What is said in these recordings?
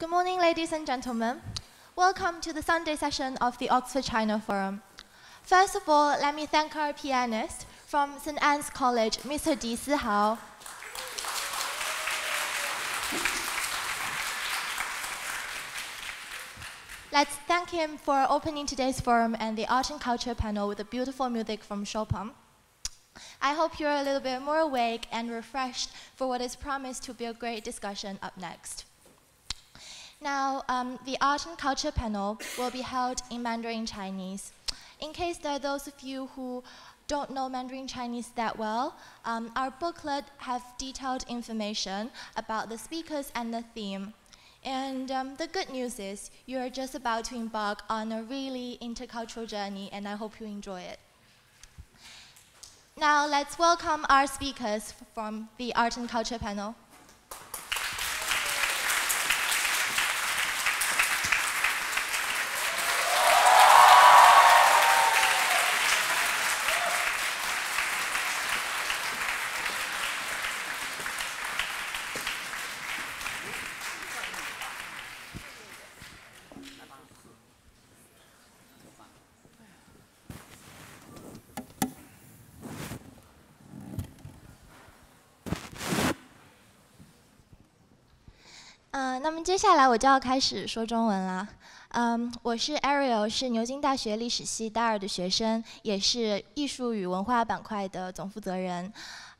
Good morning, ladies and gentlemen. Welcome to the Sunday session of the Oxford China Forum. First of all, let me thank our pianist from St. Anne's College, Mr. Di Sihao. Let's thank him for opening today's forum and the art and culture panel with the beautiful music from Chopin. I hope you're a little bit more awake and refreshed for what is promised to be a great discussion up next. Now, um, the art and culture panel will be held in Mandarin Chinese. In case there are those of you who don't know Mandarin Chinese that well, um, our booklet have detailed information about the speakers and the theme. And um, the good news is you're just about to embark on a really intercultural journey, and I hope you enjoy it. Now let's welcome our speakers from the Art and Culture panel. 接下来我就要开始说中文了。嗯，我是 Ariel，是牛津大学历史系大二的学生，也是艺术与文化板块的总负责人。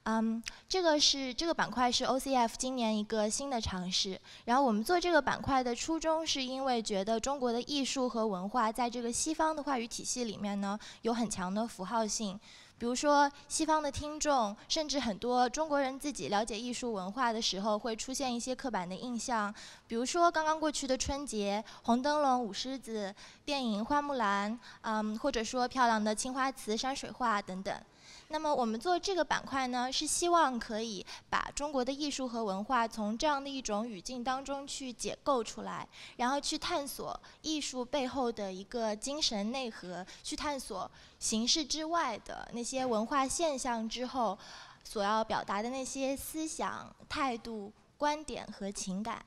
嗯，这个是这个板块是 OCF 今年一个新的尝试。然后我们做这个板块的初衷，是因为觉得中国的艺术和文化在这个西方的话语体系里面呢，有很强的符号性。比如说，西方的听众，甚至很多中国人自己了解艺术文化的时候，会出现一些刻板的印象。比如说，刚刚过去的春节，红灯笼、舞狮子、电影《花木兰》，嗯，或者说漂亮的青花瓷、山水画等等。那么我们做这个板块呢，是希望可以把中国的艺术和文化从这样的一种语境当中去解构出来，然后去探索艺术背后的一个精神内核，去探索形式之外的那些文化现象之后所要表达的那些思想、态度、观点和情感。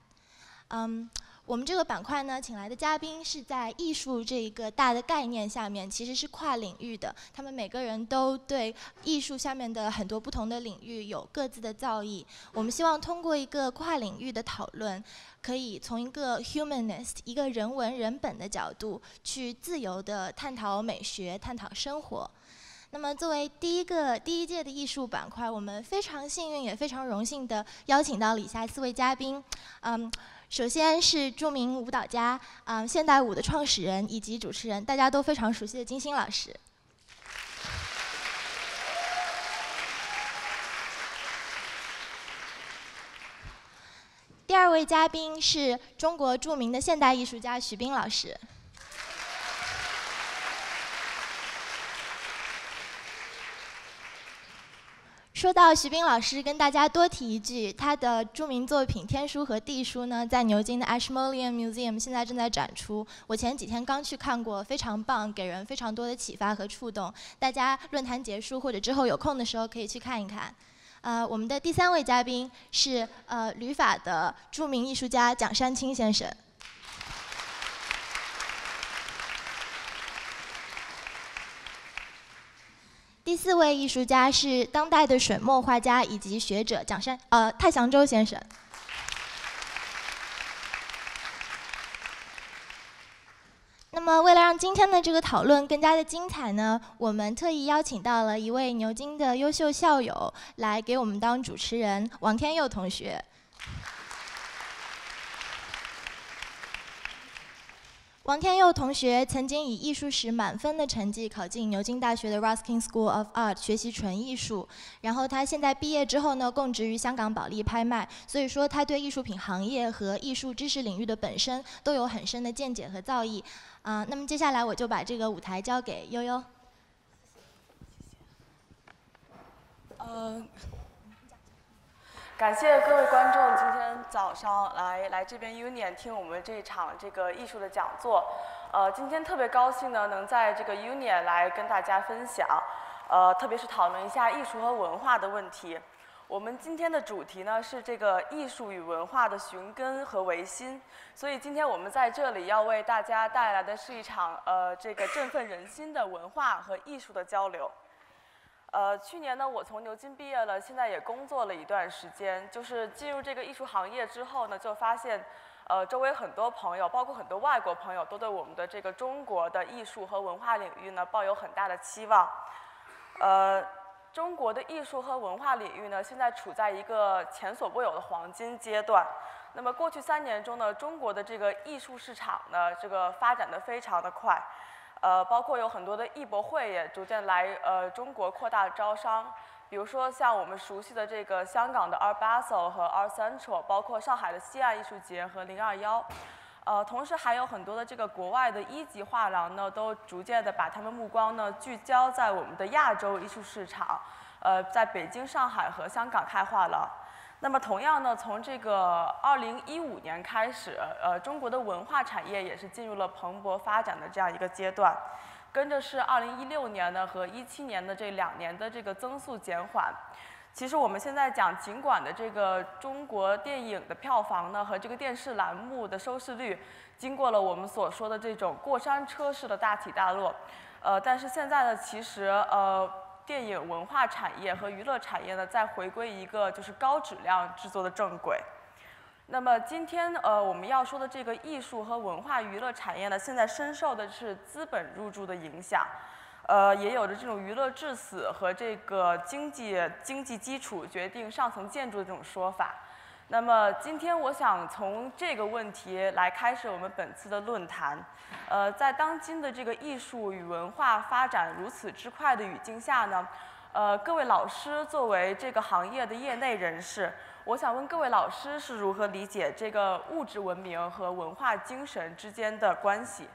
嗯。我们这个板块呢，请来的嘉宾是在艺术这一个大的概念下面，其实是跨领域的。他们每个人都对艺术下面的很多不同的领域有各自的造诣。我们希望通过一个跨领域的讨论，可以从一个 humanist 一个人文人本的角度，去自由地探讨美学、探讨生活。那么，作为第一个第一届的艺术板块，我们非常幸运也非常荣幸地邀请到以下四位嘉宾，嗯。首先是著名舞蹈家，嗯，现代舞的创始人以及主持人，大家都非常熟悉的金星老师。第二位嘉宾是中国著名的现代艺术家徐冰老师。说到徐冰老师，跟大家多提一句，他的著名作品《天书》和《地书》呢，在牛津的 Ashmolean Museum 现在正在展出。我前几天刚去看过，非常棒，给人非常多的启发和触动。大家论坛结束或者之后有空的时候可以去看一看。呃，我们的第三位嘉宾是呃旅法的著名艺术家蒋山青先生。第四位艺术家是当代的水墨画家以及学者蒋山呃太祥洲先生。那么，为了让今天的这个讨论更加的精彩呢，我们特意邀请到了一位牛津的优秀校友来给我们当主持人，王天佑同学。王天佑同学曾经以艺术史满分的成绩考进牛津大学的 Ruskin School of Art 学习纯艺术，然后他现在毕业之后呢，供职于香港保利拍卖，所以说他对艺术品行业和艺术知识领域的本身都有很深的见解和造诣。啊，那么接下来我就把这个舞台交给悠悠。谢谢，谢谢呃。感谢各位观众今天早上来来这边 Union 听我们这场这个艺术的讲座。呃，今天特别高兴呢，能在这个 Union 来跟大家分享，呃，特别是讨论一下艺术和文化的问题。我们今天的主题呢是这个艺术与文化的寻根和维新，所以今天我们在这里要为大家带来的是一场呃这个振奋人心的文化和艺术的交流。呃，去年呢我从牛津毕业了，现在也工作了一段时间，就是进入这个艺术行业之后呢，就发现呃周围很多朋友，包括很多外国朋友，都对我们的这个中国的艺术和文化领域呢抱有很大的期望，呃。中国的艺术和文化领域呢，现在处在一个前所未有的黄金阶段。那么过去三年中呢，中国的这个艺术市场呢，这个发展的非常的快，呃，包括有很多的艺博会也逐渐来呃中国扩大招商。比如说像我们熟悉的这个香港的 Art Basel 和 Art Central，包括上海的西岸艺术节和零二幺。呃，同时还有很多的这个国外的一级画廊呢，都逐渐的把他们目光呢聚焦在我们的亚洲艺术市场，呃，在北京、上海和香港开画廊。那么同样呢，从这个二零一五年开始，呃，中国的文化产业也是进入了蓬勃发展的这样一个阶段，跟着是二零一六年的和一七年的这两年的这个增速减缓。其实我们现在讲，尽管的这个中国电影的票房呢和这个电视栏目的收视率，经过了我们所说的这种过山车式的大起大落，呃，但是现在呢，其实呃，电影文化产业和娱乐产业呢再回归一个就是高质量制作的正轨。那么今天呃我们要说的这个艺术和文化娱乐产业呢，现在深受的是资本入驻的影响。呃，也有着这种娱乐致死和这个经济经济基础决定上层建筑的这种说法。那么今天我想从这个问题来开始我们本次的论坛。呃，在当今的这个艺术与文化发展如此之快的语境下呢，呃，各位老师作为这个行业的业内人士，我想问各位老师是如何理解这个物质文明和文化精神之间的关系？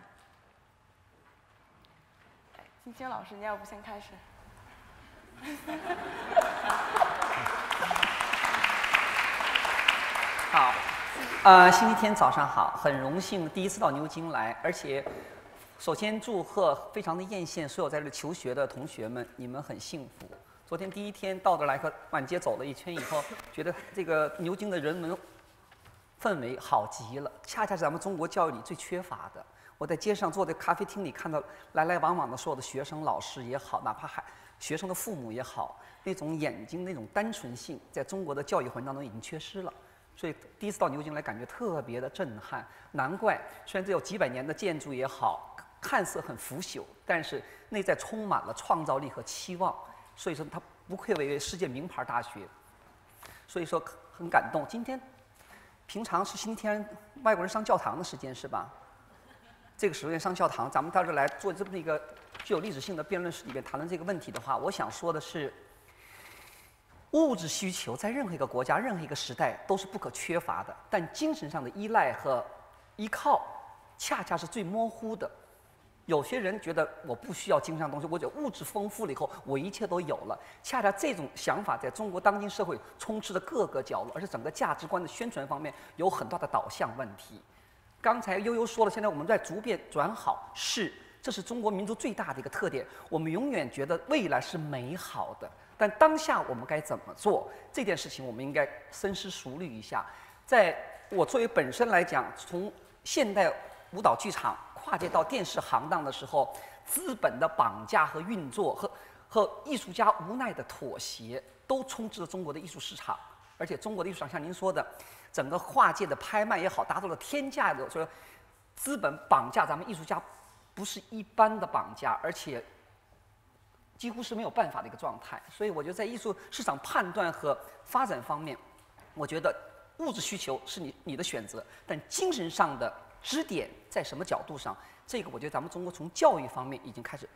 金星老师，你要不先开始？好，呃，星期天早上好，很荣幸第一次到牛津来，而且首先祝贺非常的艳羡所有在这求学的同学们，你们很幸福。昨天第一天到这来和满街走了一圈以后，觉得这个牛津的人文氛围好极了，恰恰是咱们中国教育里最缺乏的。我在街上坐在咖啡厅里，看到来来往往的所有的学生、老师也好，哪怕还学生的父母也好，那种眼睛那种单纯性，在中国的教育环境当中已经缺失了。所以第一次到牛津来，感觉特别的震撼。难怪，虽然这有几百年的建筑也好，看似很腐朽，但是内在充满了创造力和期望。所以说，它不愧为世界名牌大学。所以说很感动。今天平常是星期天外国人上教堂的时间是吧？这个时间上教堂，咱们到这来做这么一个具有历史性的辩论室里面谈论这个问题的话，我想说的是，物质需求在任何一个国家、任何一个时代都是不可缺乏的，但精神上的依赖和依靠，恰恰是最模糊的。有些人觉得我不需要精神上东西，我觉得物质丰富了以后，我一切都有了。恰恰这种想法在中国当今社会充斥着各个角落，而且整个价值观的宣传方面有很大的导向问题。刚才悠悠说了，现在我们在逐渐转好，是，这是中国民族最大的一个特点。我们永远觉得未来是美好的，但当下我们该怎么做这件事情，我们应该深思熟虑一下。在我作为本身来讲，从现代舞蹈剧场跨界到电视行当的时候，资本的绑架和运作和和艺术家无奈的妥协，都充斥着中国的艺术市场。而且中国的艺术市场，像您说的。整个画界的拍卖也好，达到了天价的，说资本绑架咱们艺术家，不是一般的绑架，而且几乎是没有办法的一个状态。所以我觉得在艺术市场判断和发展方面，我觉得物质需求是你你的选择，但精神上的支点在什么角度上，这个我觉得咱们中国从教育方面已经开始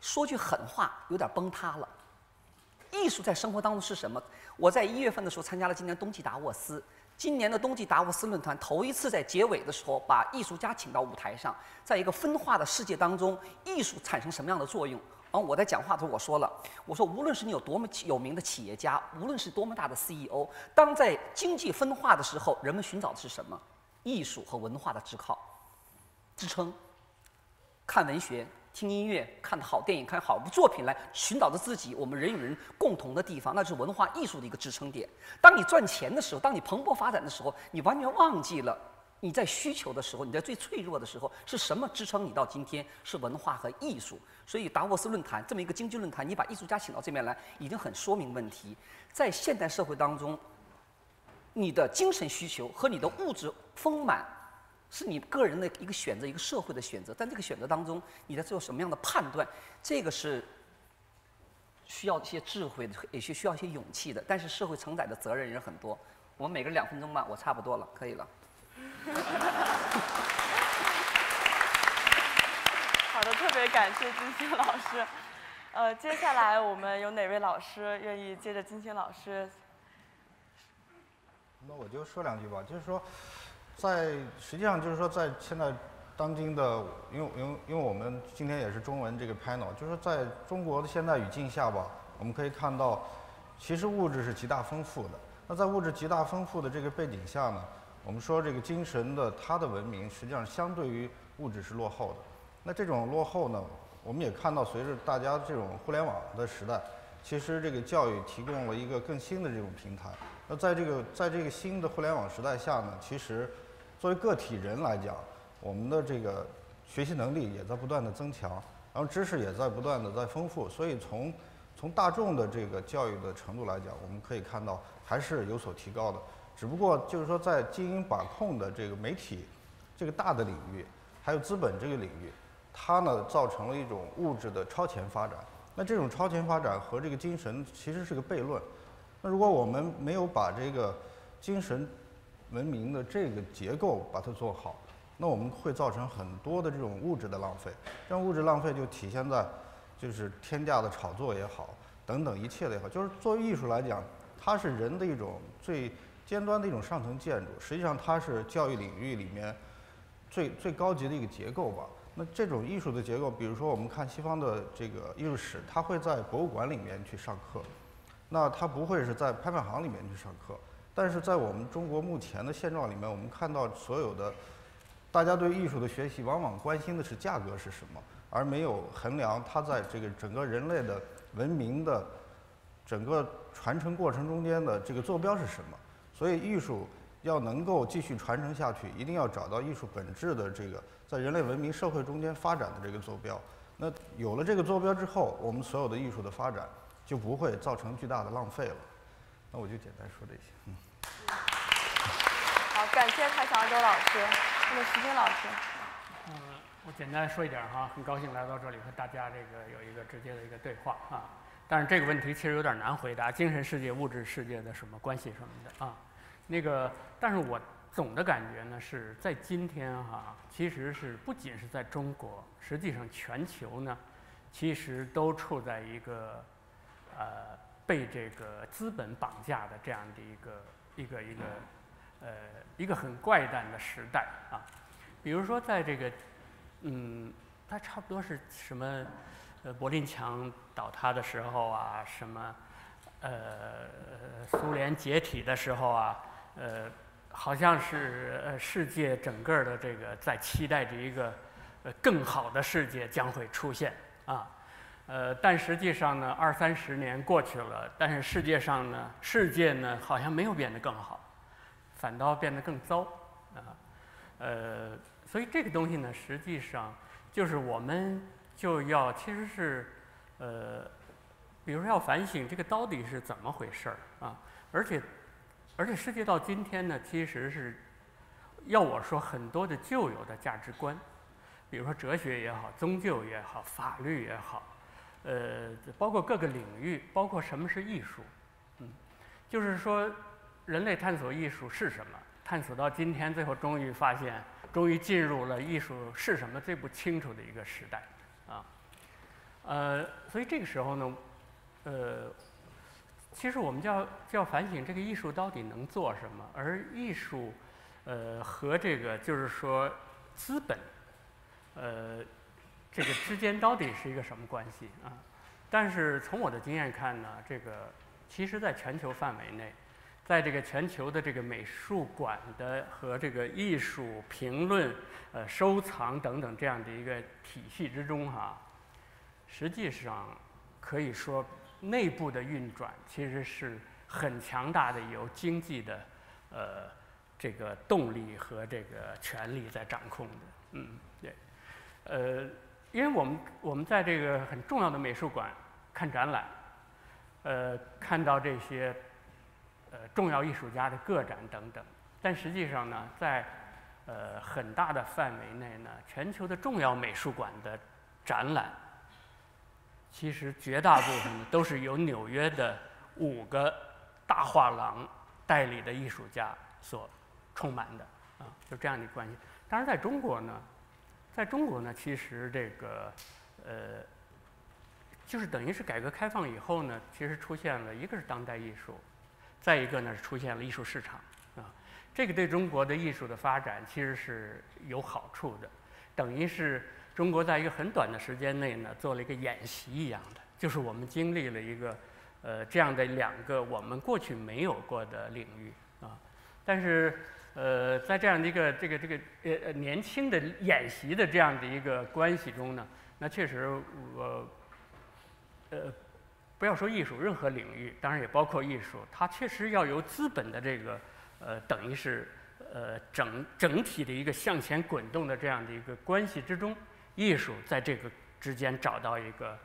说句狠话，有点崩塌了。艺术在生活当中是什么？我在一月份的时候参加了今年冬季达沃斯。今年的冬季达沃斯论坛头一次在结尾的时候把艺术家请到舞台上，在一个分化的世界当中，艺术产生什么样的作用？然后我在讲话的时候我说了，我说无论是你有多么有名的企业家，无论是多么大的 CEO，当在经济分化的时候，人们寻找的是什么？艺术和文化的支靠、支撑。看文学，听音乐、看好电影、看好部作品来寻找着自己我们人与人共同的地方，那是文化艺术的一个支撑点。当你赚钱的时候，当你蓬勃发展的时候，你完全忘记了你在需求的时候，你在最脆弱的时候是什么支撑你到今天？是文化和艺术。所以达沃斯论坛这么一个经济论坛，你把艺术家请到这边来，已经很说明问题。在现代社会当中，你的精神需求和你的物质丰满。是你个人的一个选择，一个社会的选择。在这个选择当中，你在做什么样的判断？这个是需要一些智慧的，也需需要一些勇气的。但是社会承载的责任也很多。我们每个人两分钟吧，我差不多了，可以了。好的，特别感谢金星老师。呃，接下来我们有哪位老师愿意接着金星老师？那我就说两句吧，就是说。在实际上就是说，在现在当今的，因为因为因为我们今天也是中文这个 panel，就是说在中国的现代语境下吧，我们可以看到，其实物质是极大丰富的。那在物质极大丰富的这个背景下呢，我们说这个精神的它的文明实际上相对于物质是落后的。那这种落后呢，我们也看到随着大家这种互联网的时代，其实这个教育提供了一个更新的这种平台。那在这个在这个新的互联网时代下呢，其实作为个体人来讲，我们的这个学习能力也在不断的增强，然后知识也在不断的在丰富，所以从从大众的这个教育的程度来讲，我们可以看到还是有所提高的。只不过就是说，在经营把控的这个媒体这个大的领域，还有资本这个领域，它呢造成了一种物质的超前发展。那这种超前发展和这个精神其实是个悖论。那如果我们没有把这个精神文明的这个结构把它做好，那我们会造成很多的这种物质的浪费。这种物质浪费就体现在，就是天价的炒作也好，等等一切的也好。就是作为艺术来讲，它是人的一种最尖端的一种上层建筑。实际上，它是教育领域里面最最高级的一个结构吧。那这种艺术的结构，比如说我们看西方的这个艺术史，它会在博物馆里面去上课，那它不会是在拍卖行里面去上课。但是在我们中国目前的现状里面，我们看到所有的大家对艺术的学习，往往关心的是价格是什么，而没有衡量它在这个整个人类的文明的整个传承过程中间的这个坐标是什么。所以，艺术要能够继续传承下去，一定要找到艺术本质的这个在人类文明社会中间发展的这个坐标。那有了这个坐标之后，我们所有的艺术的发展就不会造成巨大的浪费了。那我就简单说这些，嗯。好，感谢蔡小周老师，那么徐军老师。嗯，我简单说一点哈，很高兴来到这里和大家这个有一个直接的一个对话啊。但是这个问题其实有点难回答，精神世界、物质世界的什么关系什么的啊。那个，但是我总的感觉呢是在今天哈，其实是不仅是在中国，实际上全球呢，其实都处在一个呃。被这个资本绑架的这样的一个一个一个呃一个很怪诞的时代啊，比如说在这个嗯，它差不多是什么呃柏林墙倒塌的时候啊，什么呃苏联解体的时候啊，呃好像是呃世界整个的这个在期待着一个呃更好的世界将会出现啊。呃，但实际上呢，二三十年过去了，但是世界上呢，世界呢好像没有变得更好，反倒变得更糟，啊，呃，所以这个东西呢，实际上就是我们就要其实是，呃，比如说要反省这个到底是怎么回事儿啊，而且而且世界到今天呢，其实是要我说很多的旧有的价值观，比如说哲学也好，宗教也好，法律也好。呃，包括各个领域，包括什么是艺术，嗯，就是说，人类探索艺术是什么，探索到今天，最后终于发现，终于进入了艺术是什么最不清楚的一个时代，呃，所以这个时候呢，呃，其实我们就要就要反省这个艺术到底能做什么，而艺术，呃，和这个就是说资本，呃。这个之间到底是一个什么关系啊？但是从我的经验看呢，这个其实在全球范围内，在这个全球的这个美术馆的和这个艺术评论、呃收藏等等这样的一个体系之中哈，实际上可以说内部的运转其实是很强大的，由经济的呃这个动力和这个权力在掌控的。嗯，对，呃，因为我们我们在这个很重要的美术馆看展览，呃，看到这些呃重要艺术家的个展等等，但实际上呢，在呃很大的范围内呢，全球的重要美术馆的展览，其实绝大部分呢都是由纽约的五个大画廊代理的艺术家所充满的啊，就这样的关系。当然，在中国呢，在中国呢，其实这个呃，就是等于是改革开放以后呢，其实出现了一个是当代艺术，再一个呢是出现了艺术市场啊。这个对中国的艺术的发展其实是有好处的，等于是中国在一个很短的时间内呢做了一个演习一样的，就是我们经历了一个呃这样的两个我们过去没有过的领域啊，但是。呃，在这样的一个这个这个呃呃年轻的演习的这样的一个关系中呢，那确实我呃不要说艺术，任何领域，当然也包括艺术，它确实要由资本的这个呃等于是呃整整体的一个向前滚动的这样的一个关系之中，艺术在这个之间找到一个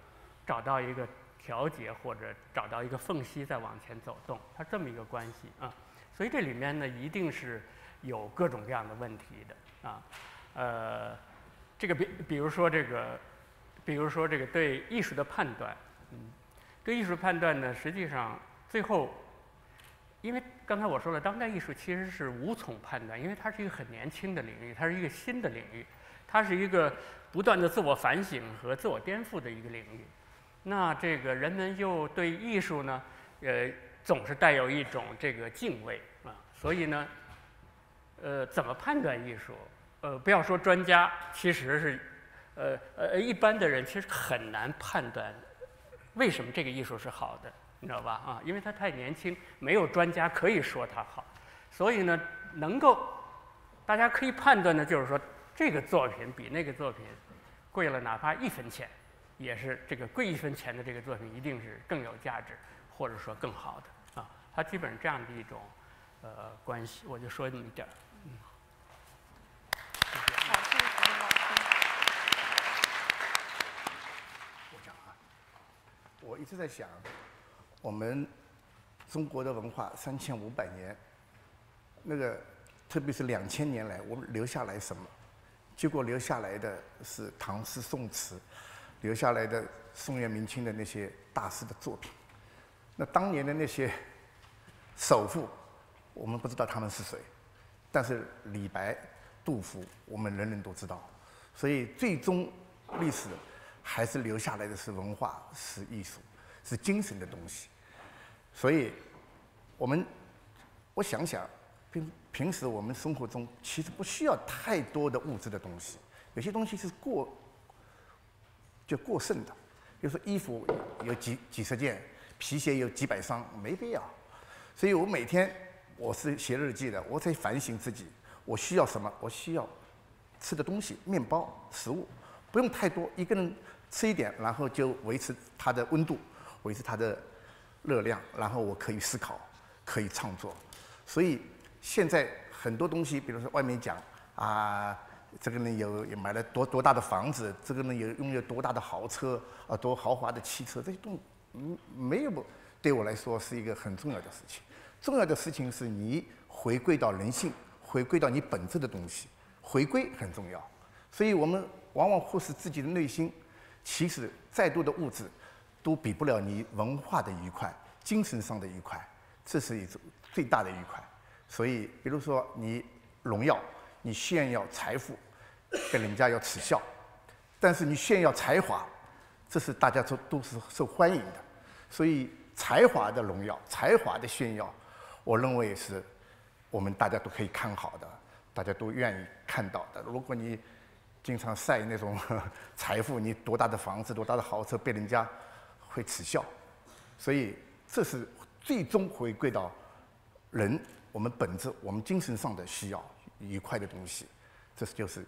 找到一个调节或者找到一个缝隙再往前走动，它这么一个关系啊，所以这里面呢一定是。有各种各样的问题的啊，呃，这个比比如说这个，比如说这个对艺术的判断，嗯，对艺术判断呢，实际上最后，因为刚才我说了，当代艺术其实是无从判断，因为它是一个很年轻的领域，它是一个新的领域，它是一个不断的自我反省和自我颠覆的一个领域。那这个人们又对艺术呢，呃，总是带有一种这个敬畏啊，所以呢。呃，怎么判断艺术？呃，不要说专家，其实是，呃呃，一般的人其实很难判断为什么这个艺术是好的，你知道吧？啊，因为它太年轻，没有专家可以说它好。所以呢，能够大家可以判断的就是说，这个作品比那个作品贵了哪怕一分钱，也是这个贵一分钱的这个作品一定是更有价值，或者说更好的啊。它基本上这样的一种呃关系，我就说那么一点儿。我一直在想，我们中国的文化三千五百年，那个特别是两千年来，我们留下来什么？结果留下来的是唐诗宋词，留下来的宋元明清的那些大师的作品。那当年的那些首富，我们不知道他们是谁，但是李白、杜甫，我们人人都知道。所以最终历史。还是留下来的是文化，是艺术，是精神的东西。所以，我们我想想，平平时我们生活中其实不需要太多的物质的东西，有些东西是过就过剩的。比如说衣服有几几十件，皮鞋有几百双，没必要。所以我每天我是写日记的，我在反省自己，我需要什么？我需要吃的东西，面包、食物，不用太多，一个人。吃一点，然后就维持它的温度，维持它的热量，然后我可以思考，可以创作。所以现在很多东西，比如说外面讲啊，这个人有也买了多多大的房子，这个人有拥有多大的豪车啊，多豪华的汽车，这些东嗯没有不对我来说是一个很重要的事情。重要的事情是你回归到人性，回归到你本质的东西，回归很重要。所以我们往往忽视自己的内心。其实再多的物质，都比不了你文化的愉快、精神上的愉快，这是一种最大的愉快。所以，比如说你荣耀、你炫耀财富，被人家要耻笑；但是你炫耀才华，这是大家都都是受欢迎的。所以，才华的荣耀、才华的炫耀，我认为是我们大家都可以看好的，大家都愿意看到的。如果你经常晒那种 财富，你多大的房子、多大的豪车，被人家会耻笑，所以这是最终回归到人我们本质、我们精神上的需要愉快的东西，这就是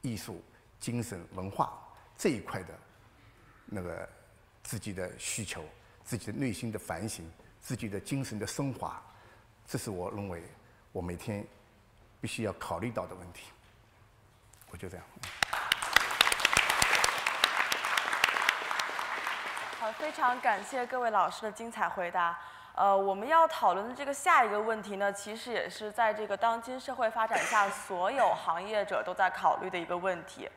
艺术、精神、文化这一块的那个自己的需求、自己的内心的反省、自己的精神的升华，这是我认为我每天必须要考虑到的问题。我就这样。好，非常感谢各位老师的精彩回答。呃，我们要讨论的这个下一个问题呢，其实也是在这个当今社会发展下，所有行业者都在考虑的一个问题。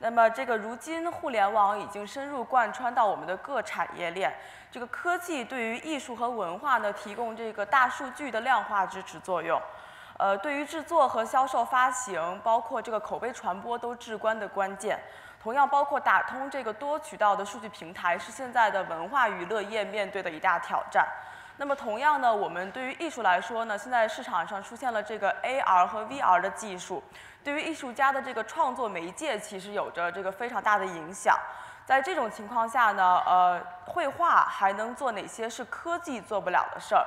那么，这个如今互联网已经深入贯穿到我们的各产业链，这个科技对于艺术和文化呢，提供这个大数据的量化支持作用。呃，对于制作和销售、发行，包括这个口碑传播，都至关的关键。同样，包括打通这个多渠道的数据平台，是现在的文化娱乐业面对的一大挑战。那么同样呢，我们对于艺术来说呢，现在市场上出现了这个 AR 和 VR 的技术，对于艺术家的这个创作媒介其实有着这个非常大的影响。在这种情况下呢，呃，绘画还能做哪些是科技做不了的事儿？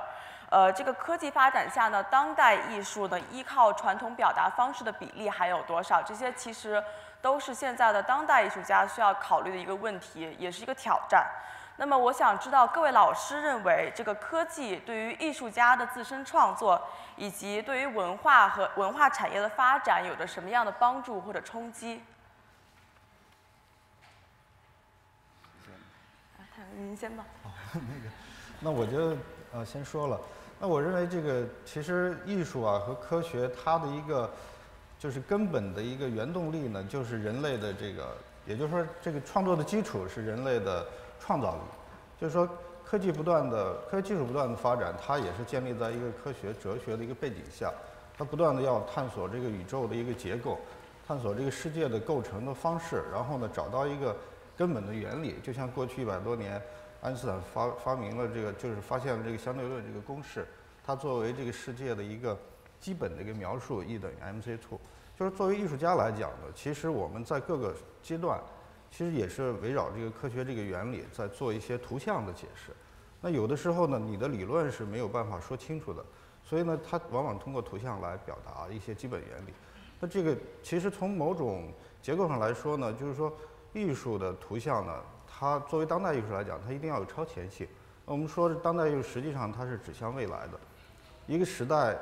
呃，这个科技发展下呢，当代艺术呢依靠传统表达方式的比例还有多少？这些其实都是现在的当代艺术家需要考虑的一个问题，也是一个挑战。那么我想知道各位老师认为这个科技对于艺术家的自身创作，以及对于文化和文化产业的发展有着什么样的帮助或者冲击？您先吧。那个，那我就呃先说了。那我认为这个其实艺术啊和科学它的一个就是根本的一个原动力呢，就是人类的这个，也就是说这个创作的基础是人类的。创造力，就是说科技不断的科学技术不断的发展，它也是建立在一个科学哲学的一个背景下，它不断的要探索这个宇宙的一个结构，探索这个世界的构成的方式，然后呢找到一个根本的原理。就像过去一百多年，爱因斯坦发发明了这个，就是发现了这个相对论这个公式，它作为这个世界的一个基本的一个描述，E 等于 mc two。就是作为艺术家来讲呢，其实我们在各个阶段。其实也是围绕这个科学这个原理在做一些图像的解释。那有的时候呢，你的理论是没有办法说清楚的，所以呢，它往往通过图像来表达一些基本原理。那这个其实从某种结构上来说呢，就是说艺术的图像呢，它作为当代艺术来讲，它一定要有超前性。那我们说当代艺术实际上它是指向未来的。一个时代，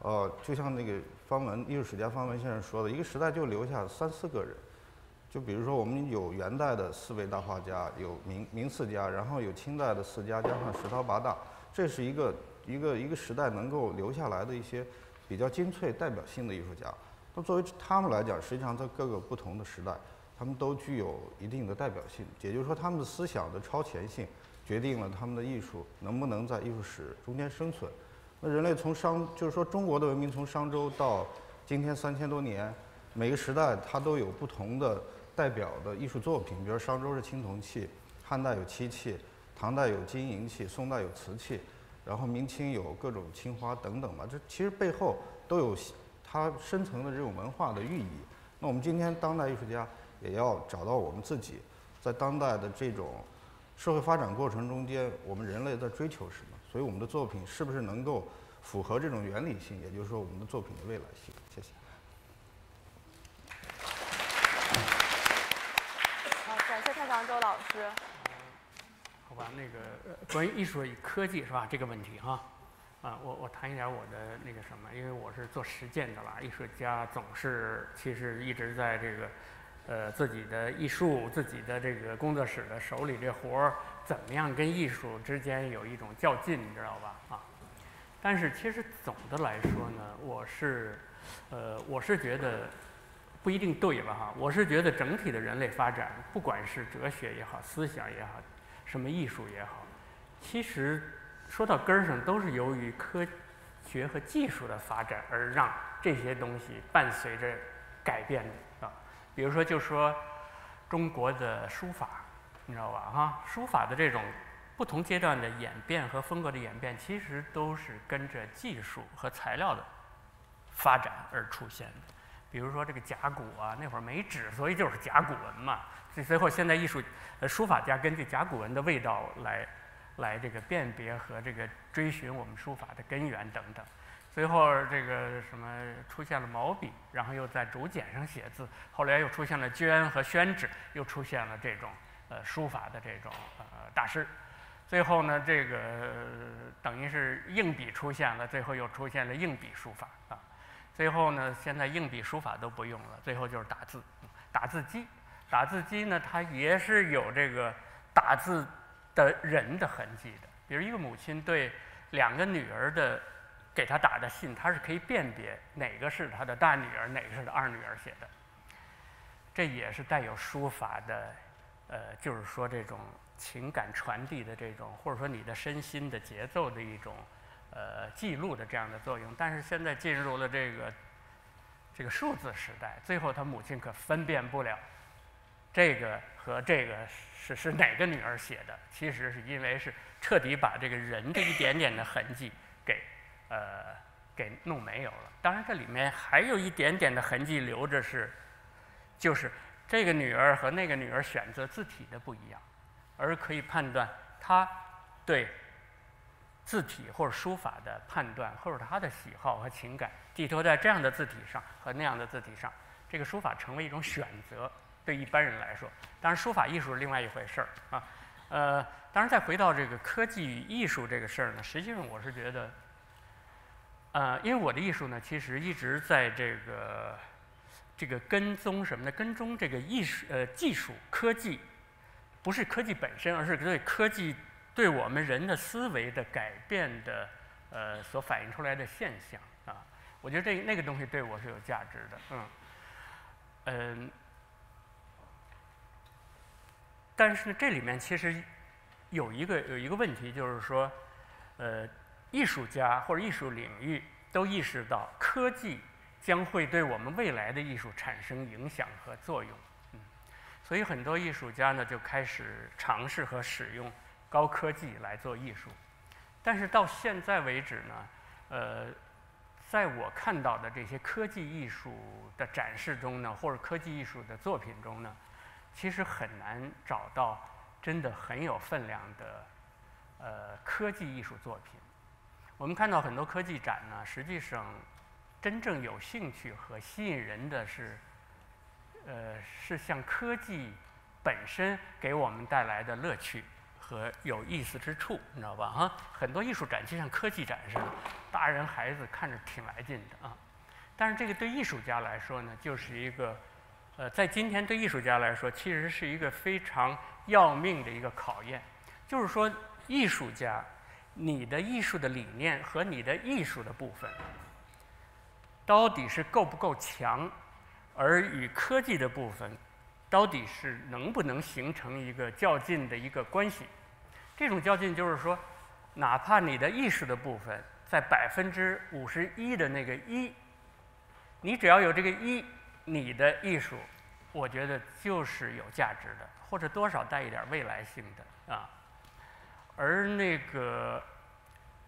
呃，就像那个方文艺术史家方文先生说的，一个时代就留下三四个人。就比如说，我们有元代的四位大画家，有明明四家，然后有清代的四家，加上十韬八大，这是一个一个一个时代能够留下来的一些比较精粹、代表性的艺术家。那作为他们来讲，实际上在各个不同的时代，他们都具有一定的代表性。也就是说，他们的思想的超前性，决定了他们的艺术能不能在艺术史中间生存。那人类从商，就是说中国的文明从商周到今天三千多年，每个时代它都有不同的。代表的艺术作品，比如商周是青铜器，汉代有漆器，唐代有金银器，宋代有瓷器，然后明清有各种青花等等吧。这其实背后都有它深层的这种文化的寓意。那我们今天当代艺术家也要找到我们自己在当代的这种社会发展过程中间，我们人类在追求什么？所以我们的作品是不是能够符合这种原理性？也就是说，我们的作品的未来性。谢谢。常州老师，好吧，那个关于艺术与科技是吧？这个问题哈，啊，我我谈一点我的那个什么，因为我是做实践的啦，艺术家总是其实一直在这个，呃，自己的艺术、自己的这个工作室的手里这活儿，怎么样跟艺术之间有一种较劲，你知道吧？啊，但是其实总的来说呢，我是，呃，我是觉得。不一定对吧？哈，我是觉得整体的人类发展，不管是哲学也好，思想也好，什么艺术也好，其实说到根儿上，都是由于科学和技术的发展而让这些东西伴随着改变的啊。比如说，就说中国的书法，你知道吧？哈，书法的这种不同阶段的演变和风格的演变，其实都是跟着技术和材料的发展而出现的。比如说这个甲骨啊，那会儿没纸，所以就是甲骨文嘛。随后现在艺术，呃，书法家根据甲骨文的味道来，来这个辨别和这个追寻我们书法的根源等等。随后这个什么出现了毛笔，然后又在竹简上写字，后来又出现了绢和宣纸，又出现了这种呃书法的这种呃大师。最后呢，这个等于是硬笔出现了，最后又出现了硬笔书法啊。最后呢，现在硬笔书法都不用了，最后就是打字，打字机。打字机呢，它也是有这个打字的人的痕迹的。比如一个母亲对两个女儿的给她打的信，她是可以辨别哪个是她的大女儿，哪个是她二女儿写的。这也是带有书法的，呃，就是说这种情感传递的这种，或者说你的身心的节奏的一种，呃，记录的这样的作用。但是现在进入了这个这个数字时代，最后他母亲可分辨不了这个和这个是是哪个女儿写的。其实是因为是彻底把这个人这一点点的痕迹给呃给弄没有了。当然这里面还有一点点的痕迹留着是。就是这个女儿和那个女儿选择字体的不一样，而可以判断她对字体或者书法的判断，或者他的喜好和情感寄托在这样的字体上和那样的字体上，这个书法成为一种选择。对一般人来说，当然书法艺术是另外一回事儿啊。呃，当然再回到这个科技与艺术这个事儿呢，实际上我是觉得，呃，因为我的艺术呢，其实一直在这个。这个跟踪什么呢？跟踪这个艺术、呃技术、科技，不是科技本身，而是对科技对我们人的思维的改变的，呃所反映出来的现象啊。我觉得这那个东西对我是有价值的，嗯，嗯。但是呢这里面其实有一个有一个问题，就是说，呃，艺术家或者艺术领域都意识到科技。将会对我们未来的艺术产生影响和作用，嗯，所以很多艺术家呢就开始尝试和使用高科技来做艺术，但是到现在为止呢，呃，在我看到的这些科技艺术的展示中呢，或者科技艺术的作品中呢，其实很难找到真的很有分量的呃科技艺术作品。我们看到很多科技展呢，实际上。真正有兴趣和吸引人的是，呃，是像科技本身给我们带来的乐趣和有意思之处，你知道吧？哈，很多艺术展就像科技展似的，大人孩子看着挺来劲的啊。但是这个对艺术家来说呢，就是一个，呃，在今天对艺术家来说，其实是一个非常要命的一个考验。就是说，艺术家，你的艺术的理念和你的艺术的部分。到底是够不够强，而与科技的部分，到底是能不能形成一个较劲的一个关系？这种较劲就是说，哪怕你的意识的部分在百分之五十一的那个一，你只要有这个一，你的艺术，我觉得就是有价值的，或者多少带一点未来性的啊。而那个，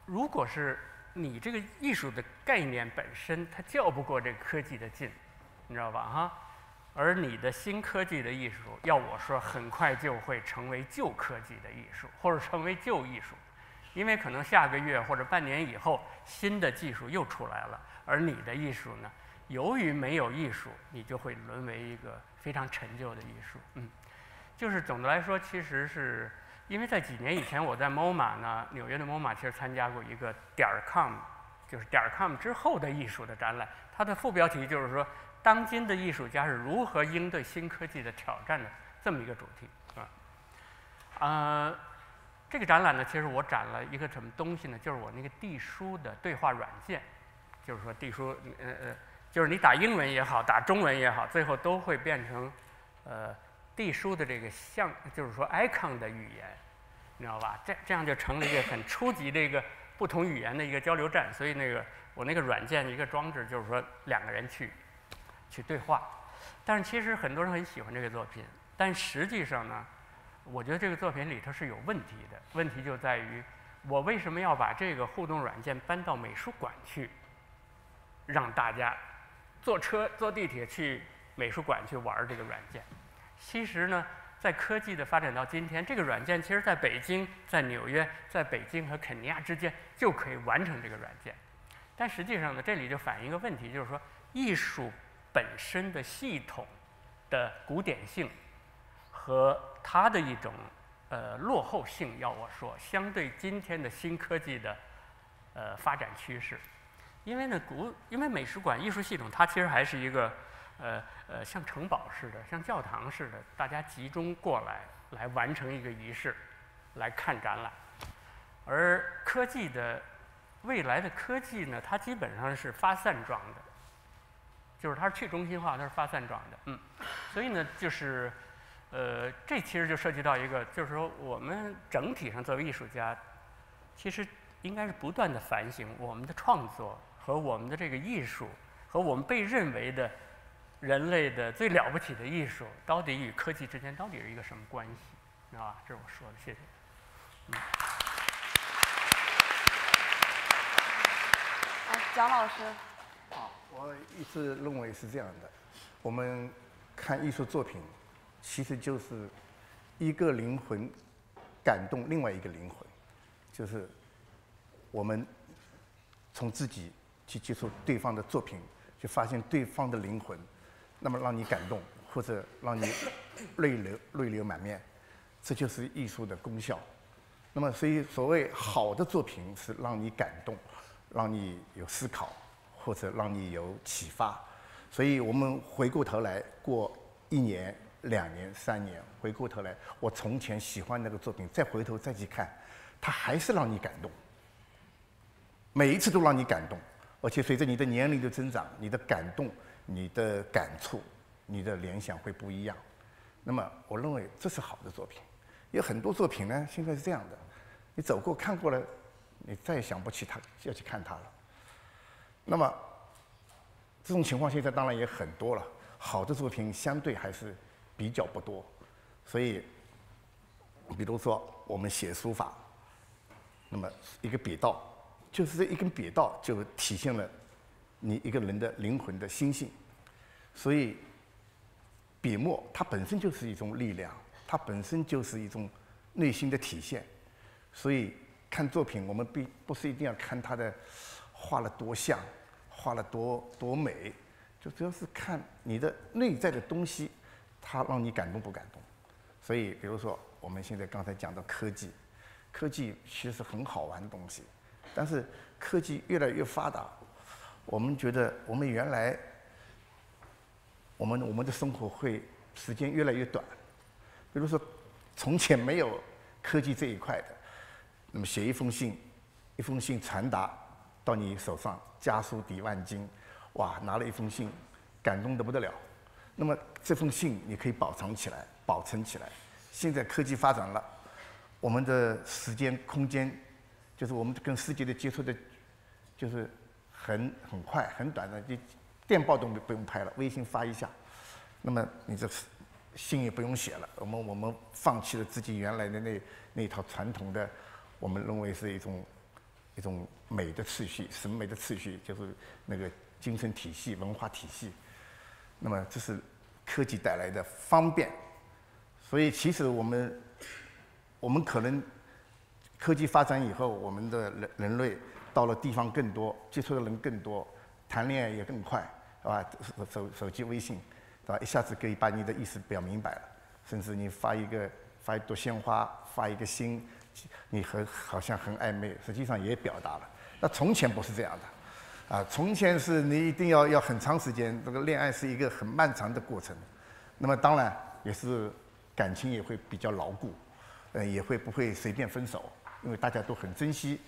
如果是。你这个艺术的概念本身，它较不过这科技的劲，你知道吧？哈，而你的新科技的艺术，要我说，很快就会成为旧科技的艺术，或者成为旧艺术，因为可能下个月或者半年以后，新的技术又出来了，而你的艺术呢，由于没有艺术，你就会沦为一个非常陈旧的艺术。嗯，就是总的来说，其实是。因为在几年以前，我在 MoMA 呢，纽约的 MoMA 其实参加过一个点儿 com，就是点儿 com 之后的艺术的展览。它的副标题就是说，当今的艺术家是如何应对新科技的挑战的这么一个主题，啊，呃，这个展览呢，其实我展了一个什么东西呢？就是我那个地书的对话软件，就是说地书，呃呃，就是你打英文也好，打中文也好，最后都会变成，呃。地书的这个像，就是说 icon 的语言，你知道吧？这这样就成了一个很初级的一个不同语言的一个交流站。所以那个我那个软件一个装置，就是说两个人去去对话。但是其实很多人很喜欢这个作品，但实际上呢，我觉得这个作品里头是有问题的。问题就在于我为什么要把这个互动软件搬到美术馆去，让大家坐车坐地铁去美术馆去玩这个软件？其实呢，在科技的发展到今天，这个软件其实在北京、在纽约、在北京和肯尼亚之间就可以完成这个软件。但实际上呢，这里就反映一个问题，就是说艺术本身的系统的古典性和它的一种呃落后性，要我说，相对今天的新科技的呃发展趋势。因为呢，古因为美术馆艺术系统，它其实还是一个呃呃像城堡似的，像教堂似的，大家集中过来来完成一个仪式，来看展览。而科技的未来的科技呢，它基本上是发散状的，就是它是去中心化，它是发散状的，嗯。所以呢，就是呃，这其实就涉及到一个，就是说我们整体上作为艺术家，其实应该是不断的反省我们的创作。和我们的这个艺术，和我们被认为的人类的最了不起的艺术，到底与科技之间到底是一个什么关系？知道吧？这是我说的，谢谢。嗯。好，蒋老师。我一直认为是这样的。我们看艺术作品，其实就是一个灵魂感动另外一个灵魂，就是我们从自己。去接触对方的作品，去发现对方的灵魂，那么让你感动，或者让你泪流泪流满面，这就是艺术的功效。那么，所以所谓好的作品是让你感动，让你有思考，或者让你有启发。所以我们回过头来过一年、两年、三年，回过头来，我从前喜欢那个作品，再回头再去看，它还是让你感动，每一次都让你感动。而且随着你的年龄的增长，你的感动、你的感触、你的联想会不一样。那么，我认为这是好的作品。有很多作品呢，现在是这样的：你走过看过了，你再也想不起它要去看它了。那么，这种情况现在当然也很多了。好的作品相对还是比较不多。所以，比如说我们写书法，那么一个笔道。就是这一根笔道，就体现了你一个人的灵魂的心性。所以，笔墨它本身就是一种力量，它本身就是一种内心的体现。所以，看作品，我们并不是一定要看它的画了多像，画了多多美，就主要是看你的内在的东西，它让你感动不感动。所以，比如说我们现在刚才讲到科技，科技其实很好玩的东西。但是科技越来越发达，我们觉得我们原来，我们我们的生活会时间越来越短。比如说，从前没有科技这一块的，那么写一封信，一封信传达到你手上，家书抵万金，哇，拿了一封信，感动得不得了。那么这封信你可以保存起来，保存起来。现在科技发展了，我们的时间空间。就是我们跟世界的接触的，就是很很快很短的，就电报都不用拍了，微信发一下，那么你这信也不用写了。我们我们放弃了自己原来的那那套传统的，我们认为是一种一种美的次序、审美的次序，就是那个精神体系、文化体系。那么这是科技带来的方便，所以其实我们我们可能。科技发展以后，我们的人人类到了地方更多，接触的人更多，谈恋爱也更快，是吧？手手手机微信，是吧？一下子可以把你的意思表明白了，甚至你发一个发一朵鲜花，发一个心，你很好像很暧昧，实际上也表达了。那从前不是这样的，啊，从前是你一定要要很长时间，这个恋爱是一个很漫长的过程，那么当然也是感情也会比较牢固，呃，也会不会随便分手。因为大家都很珍惜，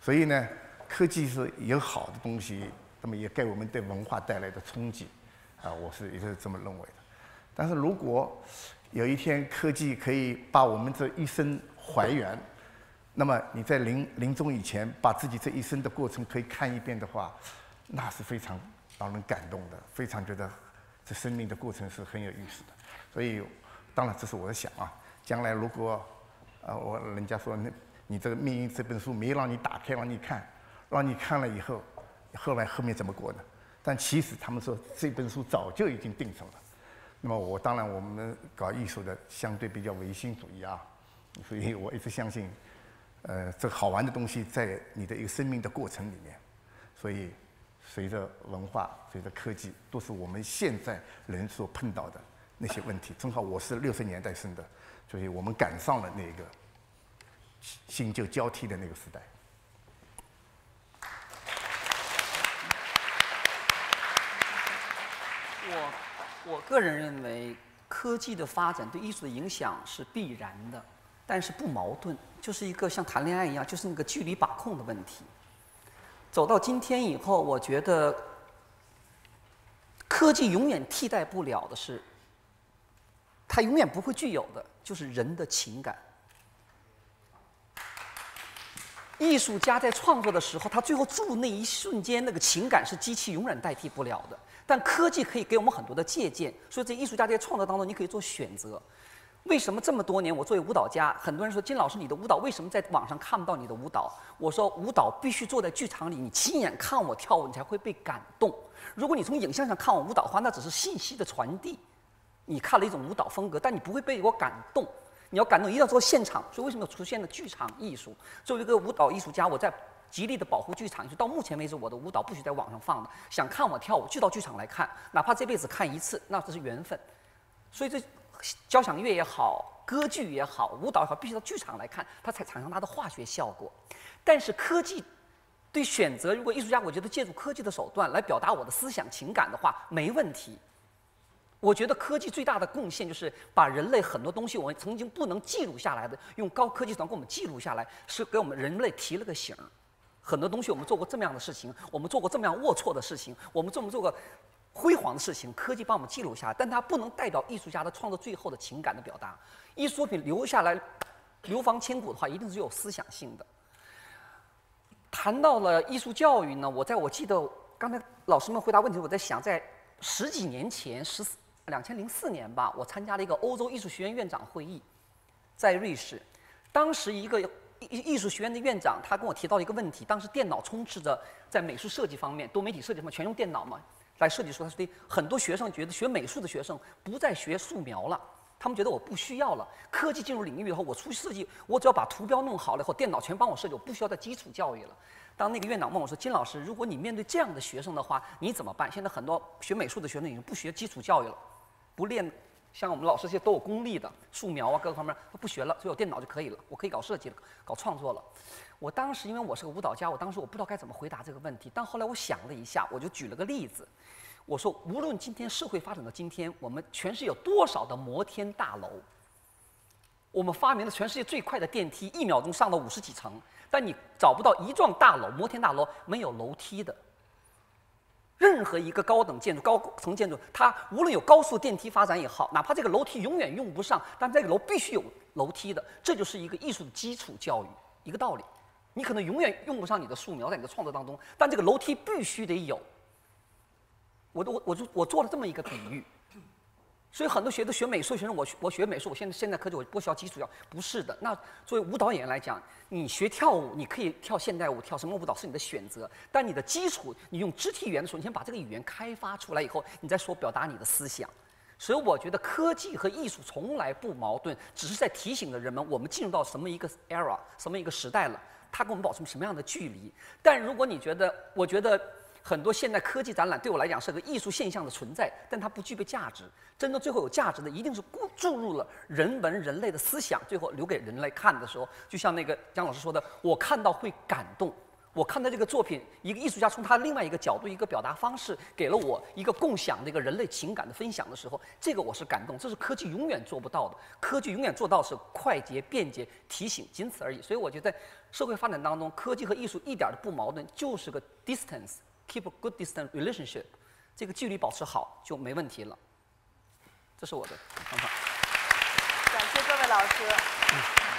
所以呢，科技是有好的东西，那么也给我们对文化带来的冲击，啊，我是也是这么认为的。但是如果有一天科技可以把我们这一生还原，那么你在临临终以前把自己这一生的过程可以看一遍的话，那是非常让人感动的，非常觉得这生命的过程是很有意思的。所以，当然这是我的想啊，将来如果啊，我人家说那。你这个命运这本书没让你打开，让你看，让你看了以后，后来后面怎么过呢？但其实他们说这本书早就已经定成了。那么我当然我们搞艺术的相对比较唯心主义啊，所以我一直相信，呃，这好玩的东西在你的一个生命的过程里面。所以随着文化，随着科技，都是我们现在人所碰到的那些问题。正好我是六十年代生的，所以我们赶上了那个新旧交替的那个时代。我我个人认为，科技的发展对艺术的影响是必然的，但是不矛盾，就是一个像谈恋爱一样，就是那个距离把控的问题。走到今天以后，我觉得科技永远替代不了的是，它永远不会具有的，就是人的情感。艺术家在创作的时候，他最后注那一瞬间那个情感是机器永远代替不了的。但科技可以给我们很多的借鉴，所以在艺术家在创作当中，你可以做选择。为什么这么多年我作为舞蹈家，很多人说金老师你的舞蹈为什么在网上看不到你的舞蹈？我说舞蹈必须坐在剧场里，你亲眼看我跳舞，你才会被感动。如果你从影像上看我舞蹈的话，那只是信息的传递，你看了一种舞蹈风格，但你不会被我感动。你要感动，一定要做现场。所以为什么出现了剧场艺术？作为一个舞蹈艺术家，我在极力的保护剧场艺术。到目前为止，我的舞蹈不许在网上放的。想看我跳舞，就到剧场来看，哪怕这辈子看一次，那这是缘分。所以这交响乐也好，歌剧也好，舞蹈也好，必须到剧场来看，它才产生它的化学效果。但是科技对选择，如果艺术家我觉得借助科技的手段来表达我的思想情感的话，没问题。我觉得科技最大的贡献就是把人类很多东西我们曾经不能记录下来的，用高科技手段给我们记录下来，是给我们人类提了个醒儿。很多东西我们做过这么样的事情，我们做过这么样龌龊的事情，我们这么做过辉煌的事情，科技帮我们记录下来，但它不能代表艺术家的创作最后的情感的表达。艺术品留下来流芳千古的话，一定是有思想性的。谈到了艺术教育呢，我在我记得刚才老师们回答问题，我在想，在十几年前，十四。两千零四年吧，我参加了一个欧洲艺术学院院长会议，在瑞士。当时一个艺艺术学院的院长，他跟我提到一个问题：当时电脑充斥着在美术设计方面、多媒体设计方面全用电脑嘛来设计出。他说的很多学生觉得学美术的学生不再学素描了，他们觉得我不需要了。科技进入领域以后，我出去设计，我只要把图标弄好了以后，电脑全帮我设计，我不需要再基础教育了。当那个院长问我说：“金老师，如果你面对这样的学生的话，你怎么办？”现在很多学美术的学生已经不学基础教育了。不练，像我们老师这些都有功力的素描啊，各个方面他不学了，只有电脑就可以了。我可以搞设计了，搞创作了。我当时因为我是个舞蹈家，我当时我不知道该怎么回答这个问题。但后来我想了一下，我就举了个例子，我说无论今天社会发展到今天，我们全市有多少的摩天大楼，我们发明了全世界最快的电梯，一秒钟上到五十几层，但你找不到一幢大楼，摩天大楼没有楼梯的。任何一个高等建筑、高层建筑，它无论有高速电梯发展也好，哪怕这个楼梯永远用不上，但这个楼必须有楼梯的，这就是一个艺术的基础教育一个道理。你可能永远用不上你的素描在你的创作当中，但这个楼梯必须得有。我我我就我做了这么一个比喻。所以很多学的学美术学生，我我学美术，我现在现在科技我不需要基础要，不是的。那作为舞蹈演员来讲，你学跳舞，你可以跳现代舞，跳什么舞蹈是你的选择。但你的基础，你用肢体语言的时候，你先把这个语言开发出来以后，你再说表达你的思想。所以我觉得科技和艺术从来不矛盾，只是在提醒着人们，我们进入到什么一个 era，什么一个时代了，它跟我们保持什么样的距离。但如果你觉得，我觉得。很多现代科技展览对我来讲是个艺术现象的存在，但它不具备价值。真正最后有价值的，一定是注注入了人文人类的思想，最后留给人类看的时候，就像那个姜老师说的，我看到会感动。我看到这个作品，一个艺术家从他另外一个角度、一个表达方式，给了我一个共享的一个人类情感的分享的时候，这个我是感动。这是科技永远做不到的。科技永远做到是快捷、便捷、提醒，仅此而已。所以我觉得，社会发展当中，科技和艺术一点都不矛盾，就是个 distance。Keep a good distance relationship，这个距离保持好就没问题了。这是我的方法。感谢各位老师。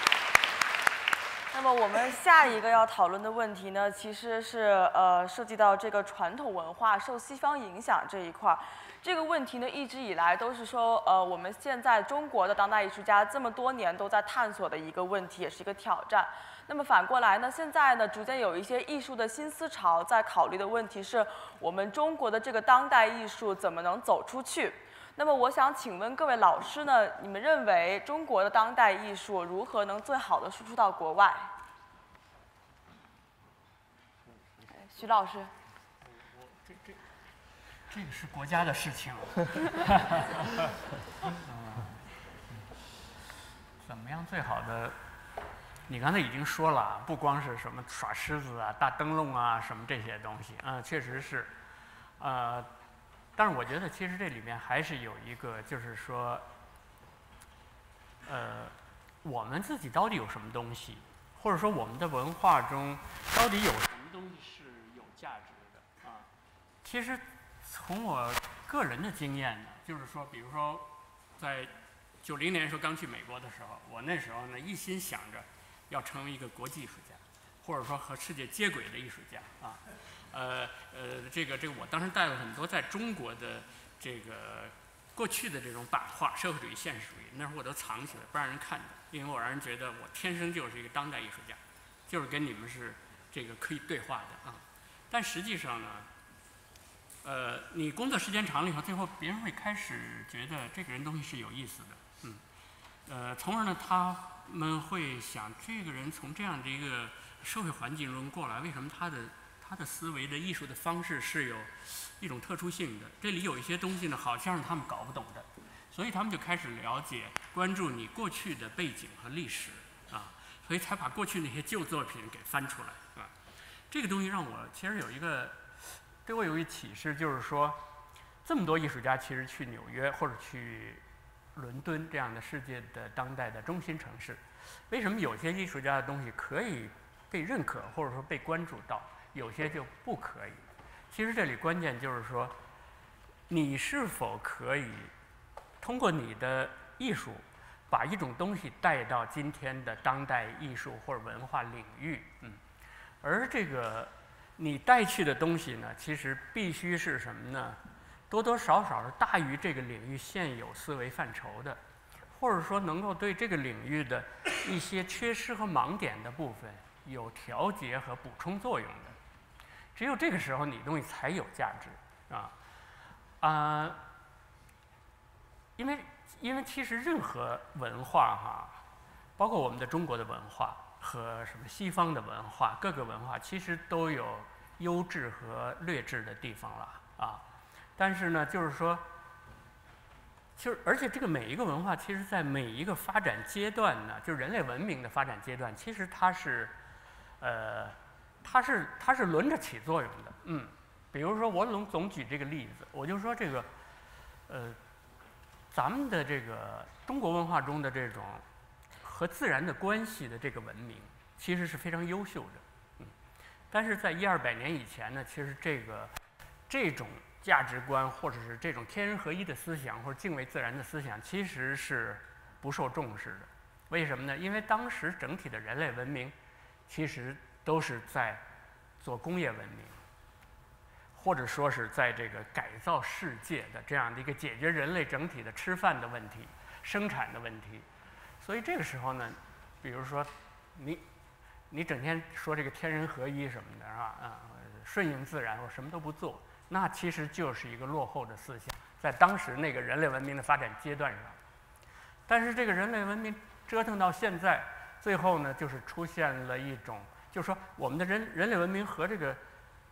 那么我们下一个要讨论的问题呢，其实是呃涉及到这个传统文化受西方影响这一块儿。这个问题呢，一直以来都是说呃我们现在中国的当代艺术家这么多年都在探索的一个问题，也是一个挑战。那么反过来呢？现在呢，逐渐有一些艺术的新思潮在考虑的问题是我们中国的这个当代艺术怎么能走出去？那么我想请问各位老师呢，你们认为中国的当代艺术如何能最好的输出到国外？徐老师。这这这个是国家的事情。怎么样最好的？你刚才已经说了，不光是什么耍狮子啊、大灯笼啊什么这些东西，嗯，确实是，呃，但是我觉得其实这里面还是有一个，就是说，呃，我们自己到底有什么东西，或者说我们的文化中到底有什么东西是有价值的啊？其实从我个人的经验呢，就是说，比如说在九零年时候刚去美国的时候，我那时候呢一心想着。要成为一个国际艺术家，或者说和世界接轨的艺术家啊，呃呃，这个这个，我当时带了很多在中国的这个过去的这种版画、社会主义现实主义，那会儿我都藏起来不让人看的，因为我让人觉得我天生就是一个当代艺术家，就是跟你们是这个可以对话的啊。但实际上呢，呃，你工作时间长了以后，最后别人会开始觉得这个人东西是有意思的，嗯，呃，从而呢他。们会想，这个人从这样的一个社会环境中过来，为什么他的他的思维的艺术的方式是有一种特殊性的？这里有一些东西呢，好像是他们搞不懂的，所以他们就开始了解、关注你过去的背景和历史啊，所以才把过去那些旧作品给翻出来啊。这个东西让我其实有一个对我有一启示，就是说，这么多艺术家其实去纽约或者去。伦敦这样的世界的当代的中心城市，为什么有些艺术家的东西可以被认可或者说被关注到，有些就不可以？其实这里关键就是说，你是否可以通过你的艺术，把一种东西带到今天的当代艺术或者文化领域？嗯，而这个你带去的东西呢，其实必须是什么呢？多多少少是大于这个领域现有思维范畴的，或者说能够对这个领域的一些缺失和盲点的部分有调节和补充作用的。只有这个时候，你东西才有价值啊啊！因为因为其实任何文化哈，包括我们的中国的文化和什么西方的文化，各个文化其实都有优质和劣质的地方了啊。但是呢，就是说，就是而且这个每一个文化，其实在每一个发展阶段呢，就是人类文明的发展阶段，其实它是，呃，它是它是轮着起作用的。嗯，比如说我总总举这个例子，我就说这个，呃，咱们的这个中国文化中的这种和自然的关系的这个文明，其实是非常优秀的。嗯，但是在一二百年以前呢，其实这个这种。价值观，或者是这种天人合一的思想，或者敬畏自然的思想，其实是不受重视的。为什么呢？因为当时整体的人类文明，其实都是在做工业文明，或者说是在这个改造世界的这样的一个解决人类整体的吃饭的问题、生产的问题。所以这个时候呢，比如说你你整天说这个天人合一什么的，是吧？啊，顺应自然，我什么都不做。那其实就是一个落后的思想，在当时那个人类文明的发展阶段上，但是这个人类文明折腾到现在，最后呢，就是出现了一种，就是说我们的人人类文明和这个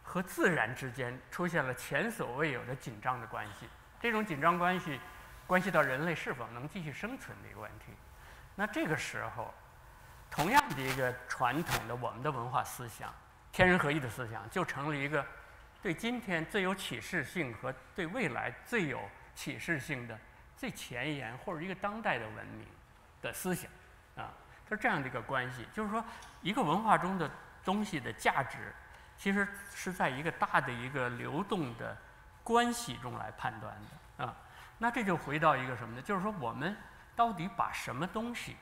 和自然之间出现了前所未有的紧张的关系。这种紧张关系，关系到人类是否能继续生存的一个问题。那这个时候，同样的一个传统的我们的文化思想，天人合一的思想，就成了一个。对今天最有启示性和对未来最有启示性的最前沿或者一个当代的文明的思想，是这样的一个关系。就是说，一个文化中的东西的价值，其实是在一个大的一个流动的关系中来判断的，啊。那这就回到一个什么呢？就是说，我们到底把什么东西，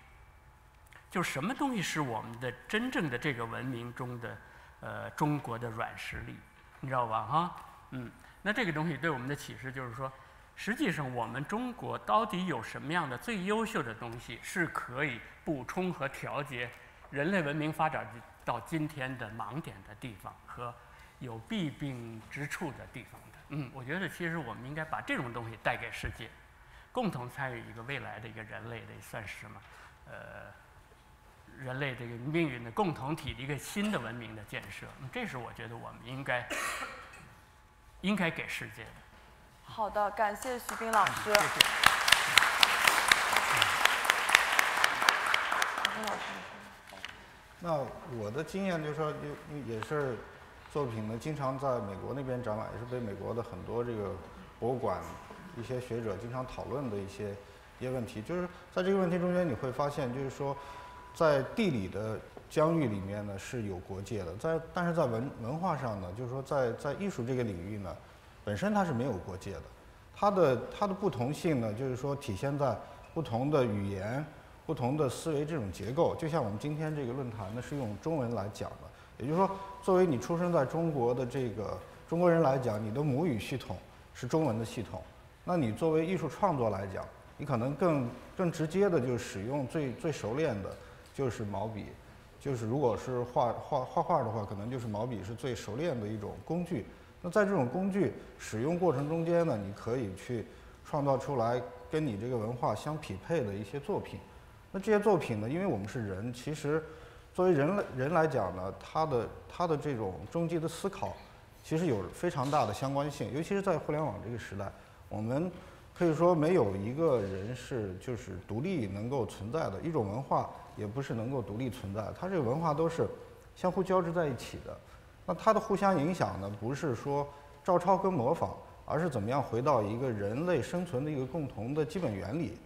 就什么东西是我们的真正的这个文明中的呃中国的软实力？你知道吧？哈，嗯，那这个东西对我们的启示就是说，实际上我们中国到底有什么样的最优秀的东西，是可以补充和调节人类文明发展到今天的盲点的地方和有弊病之处的地方的。嗯，我觉得其实我们应该把这种东西带给世界，共同参与一个未来的一个人类的算是什么？呃。人类这个命运的共同体的一个新的文明的建设，这是我觉得我们应该应该给世界的。好的，感谢徐斌老师。那我的经验就是说，就也是作品呢，经常在美国那边展览，也是被美国的很多这个博物馆一些学者经常讨论的一些一些问题。就是在这个问题中间，你会发现，就是说，在地理的疆域里面呢是有国界的，在但是在文文化上呢，就是说在在艺术这个领域呢，本身它是没有国界的。它的它的不同性呢，就是说体现在不同的语言。不同的思维这种结构，就像我们今天这个论坛呢，是用中文来讲的。也就是说，作为你出生在中国的这个中国人来讲，你的母语系统是中文的系统。那你作为艺术创作来讲，你可能更更直接的就使用最最熟练的，就是毛笔。就是如果是画画画画的话，可能就是毛笔是最熟练的一种工具。那在这种工具使用过程中间呢，你可以去创造出来跟你这个文化相匹配的一些作品。那这些作品呢？因为我们是人，其实作为人类人来讲呢，他的他的这种终极的思考，其实有非常大的相关性。尤其是在互联网这个时代，我们可以说没有一个人是就是独立能够存在的，一种文化也不是能够独立存在，它这个文化都是相互交织在一起的。那它的互相影响呢，不是说照抄跟模仿，而是怎么样回到一个人类生存的一个共同的基本原理。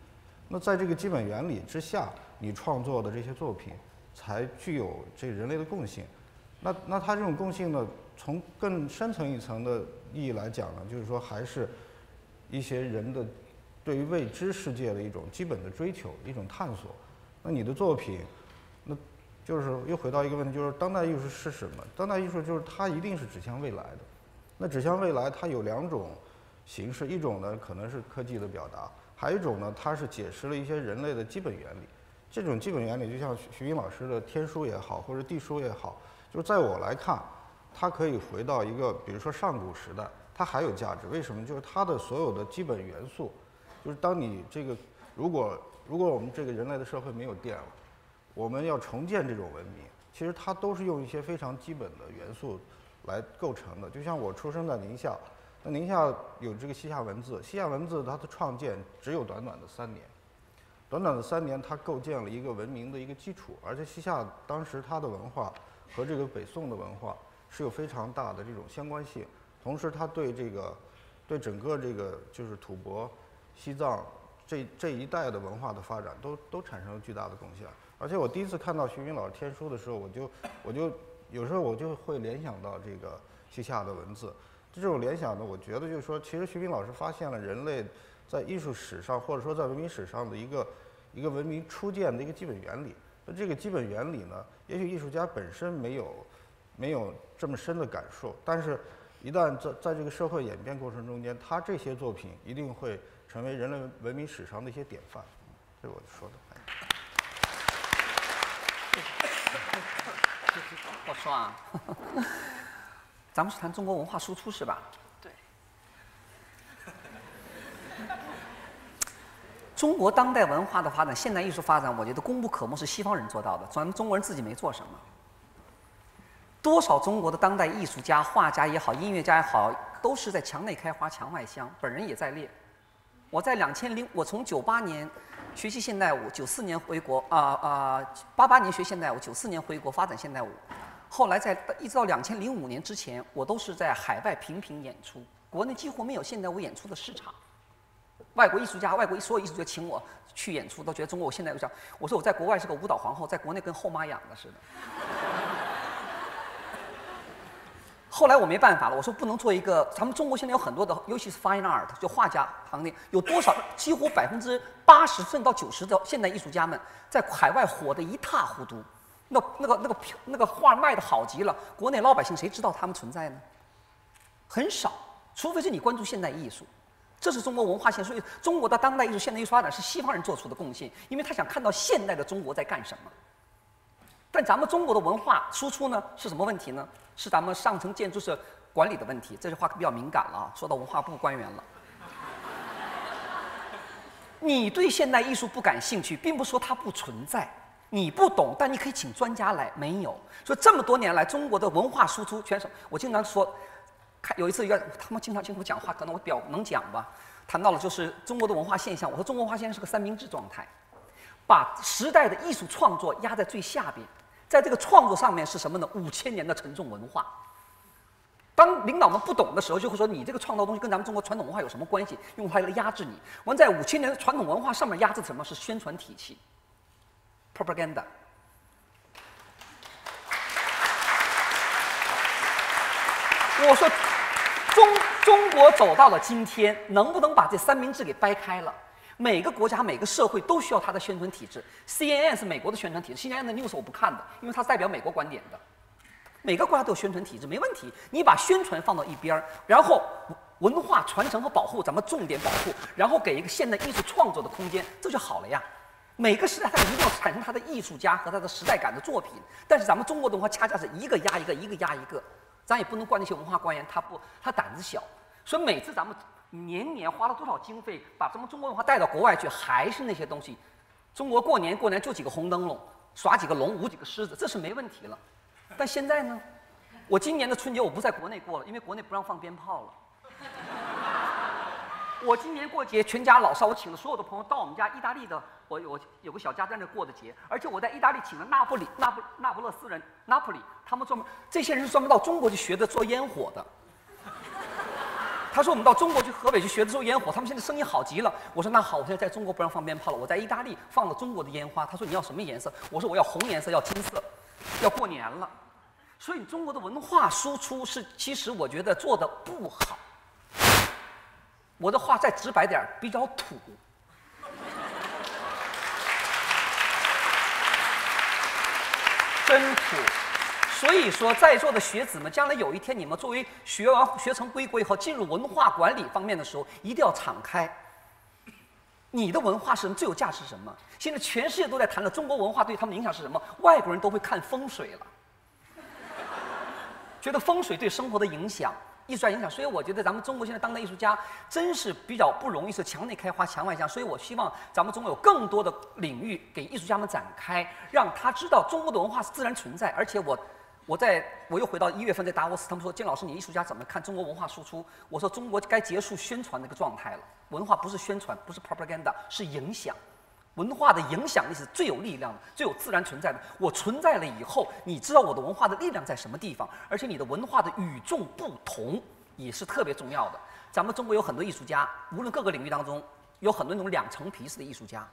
那在这个基本原理之下，你创作的这些作品才具有这人类的共性。那那它这种共性呢，从更深层一层的意义来讲呢，就是说还是一些人的对于未知世界的一种基本的追求，一种探索。那你的作品，就是又回到一个问题，就是当代艺术是什么？当代艺术就是它一定是指向未来的。那指向未来，它有两种形式，一种呢可能是科技的表达。还有一种呢，它是解释了一些人类的基本原理。这种基本原理，就像徐徐斌老师的天书也好，或者地书也好，就是在我来看，它可以回到一个，比如说上古时代，它还有价值。为什么？就是它的所有的基本元素，就是当你这个，如果如果我们这个人类的社会没有电了，我们要重建这种文明，其实它都是用一些非常基本的元素来构成的。就像我出生在宁夏。那宁夏有这个西夏文字，西夏文字它的创建只有短短的三年，短短的三年，它构建了一个文明的一个基础，而且西夏当时它的文化和这个北宋的文化是有非常大的这种相关性，同时它对这个对整个这个就是吐蕃、西藏这这一代的文化的发展都都产生了巨大的贡献，而且我第一次看到徐云老师天书的时候，我就我就有时候我就会联想到这个西夏的文字。这种联想呢，我觉得就是说，其实徐冰老师发现了人类在艺术史上或者说在文明史上的一个一个文明初建的一个基本原理。那这个基本原理呢，也许艺术家本身没有没有这么深的感受，但是，一旦在在这个社会演变过程中间，他这些作品一定会成为人类文明史上的一些典范。这是我说的。我说啊。咱们是谈中国文化输出是吧？对。中国当代文化的发展、现代艺术发展，我觉得功不可没，是西方人做到的，咱们中国人自己没做什么。多少中国的当代艺术家、画家也好，音乐家也好，都是在墙内开花墙外香。本人也在列。我在两千零，我从九八年学习现代舞，九四年回国，啊啊，八八年学现代舞，九四年回国发展现代舞。后来在一直到两千零五年之前，我都是在海外频频演出，国内几乎没有现代舞演出的市场。外国艺术家、外国所有艺术家请我去演出，都觉得中国我现代舞像，我说我在国外是个舞蹈皇后，在国内跟后妈养的似的。后来我没办法了，我说不能做一个，咱们中国现在有很多的，尤其是 fine art，就画家行业，有多少几乎百分之八十甚至到九十的现代艺术家们，在海外火得一塌糊涂。那那个那个那个画卖的好极了，国内老百姓谁知道他们存在呢？很少，除非是你关注现代艺术，这是中国文化现。所以中国的当代艺术、现代艺术发展是西方人做出的贡献，因为他想看到现代的中国在干什么。但咱们中国的文化输出呢是什么问题呢？是咱们上层建筑是管理的问题。这句话比较敏感了啊，说到文化部官员了。你对现代艺术不感兴趣，并不说它不存在。你不懂，但你可以请专家来。没有说这么多年来，中国的文化输出全是。我经常说，看有一次一个他们经常听我讲话，可能我表能讲吧。谈到了就是中国的文化现象，我说中国文化现象是个三明治状态，把时代的艺术创作压在最下边，在这个创作上面是什么呢？五千年的沉重文化。当领导们不懂的时候，就会说你这个创造东西跟咱们中国传统文化有什么关系？用它来压制你。我们在五千年的传统文化上面压制什么是宣传体系，propaganda。我说，中中国走到了今天，能不能把这三明治给掰开了？每个国家、每个社会都需要它的宣传体制。CNN 是美国的宣传体制，CNN 的 news 我不看的，因为它代表美国观点的。每个国家都有宣传体制，没问题。你把宣传放到一边儿，然后文化传承和保护咱们重点保护，然后给一个现代艺术创作的空间，这就好了呀。每个时代它一定要产生它的艺术家和它的时代感的作品，但是咱们中国文化恰恰是一个压一个，一个压一个。咱也不能怪那些文化官员，他不，他胆子小。所以每次咱们年年花了多少经费把咱们中国文化带到国外去，还是那些东西。中国过年过年就几个红灯笼，耍几个龙，舞几个狮子，这是没问题了。但现在呢，我今年的春节我不在国内过了，因为国内不让放鞭炮了。我今年过节，全家老少，我请了所有的朋友到我们家意大利的，我有有个小家在那过的节，而且我在意大利请了那不里、那不、那不勒斯人、那不里，他们专门，这些人专门到中国去学的做烟火的。他说我们到中国去河北去学的做烟火，他们现在生意好极了。我说那好，我现在在中国不让放鞭炮了，我在意大利放了中国的烟花。他说你要什么颜色？我说我要红颜色，要金色，要过年了。所以中国的文化输出是，其实我觉得做的不好。我的话再直白点，比较土，真土。所以说，在座的学子们，将来有一天你们作为学完学成归国以后，进入文化管理方面的时候，一定要敞开。你的文化是什么最有价值是什么？现在全世界都在谈了中国文化对他们影响是什么？外国人都会看风水了，觉得风水对生活的影响。艺术家影响，所以我觉得咱们中国现在当代艺术家真是比较不容易，是墙内开花墙外香。所以我希望咱们中国有更多的领域给艺术家们展开，让他知道中国的文化是自然存在。而且我，我在我又回到一月份在达沃斯，他们说金老师，你艺术家怎么看中国文化输出？我说中国该结束宣传那个状态了，文化不是宣传，不是 propaganda，是影响。文化的影响力是最有力量的，最有自然存在的。我存在了以后，你知道我的文化的力量在什么地方，而且你的文化的与众不同也是特别重要的。咱们中国有很多艺术家，无论各个领域当中，有很多那种两层皮式的艺术家。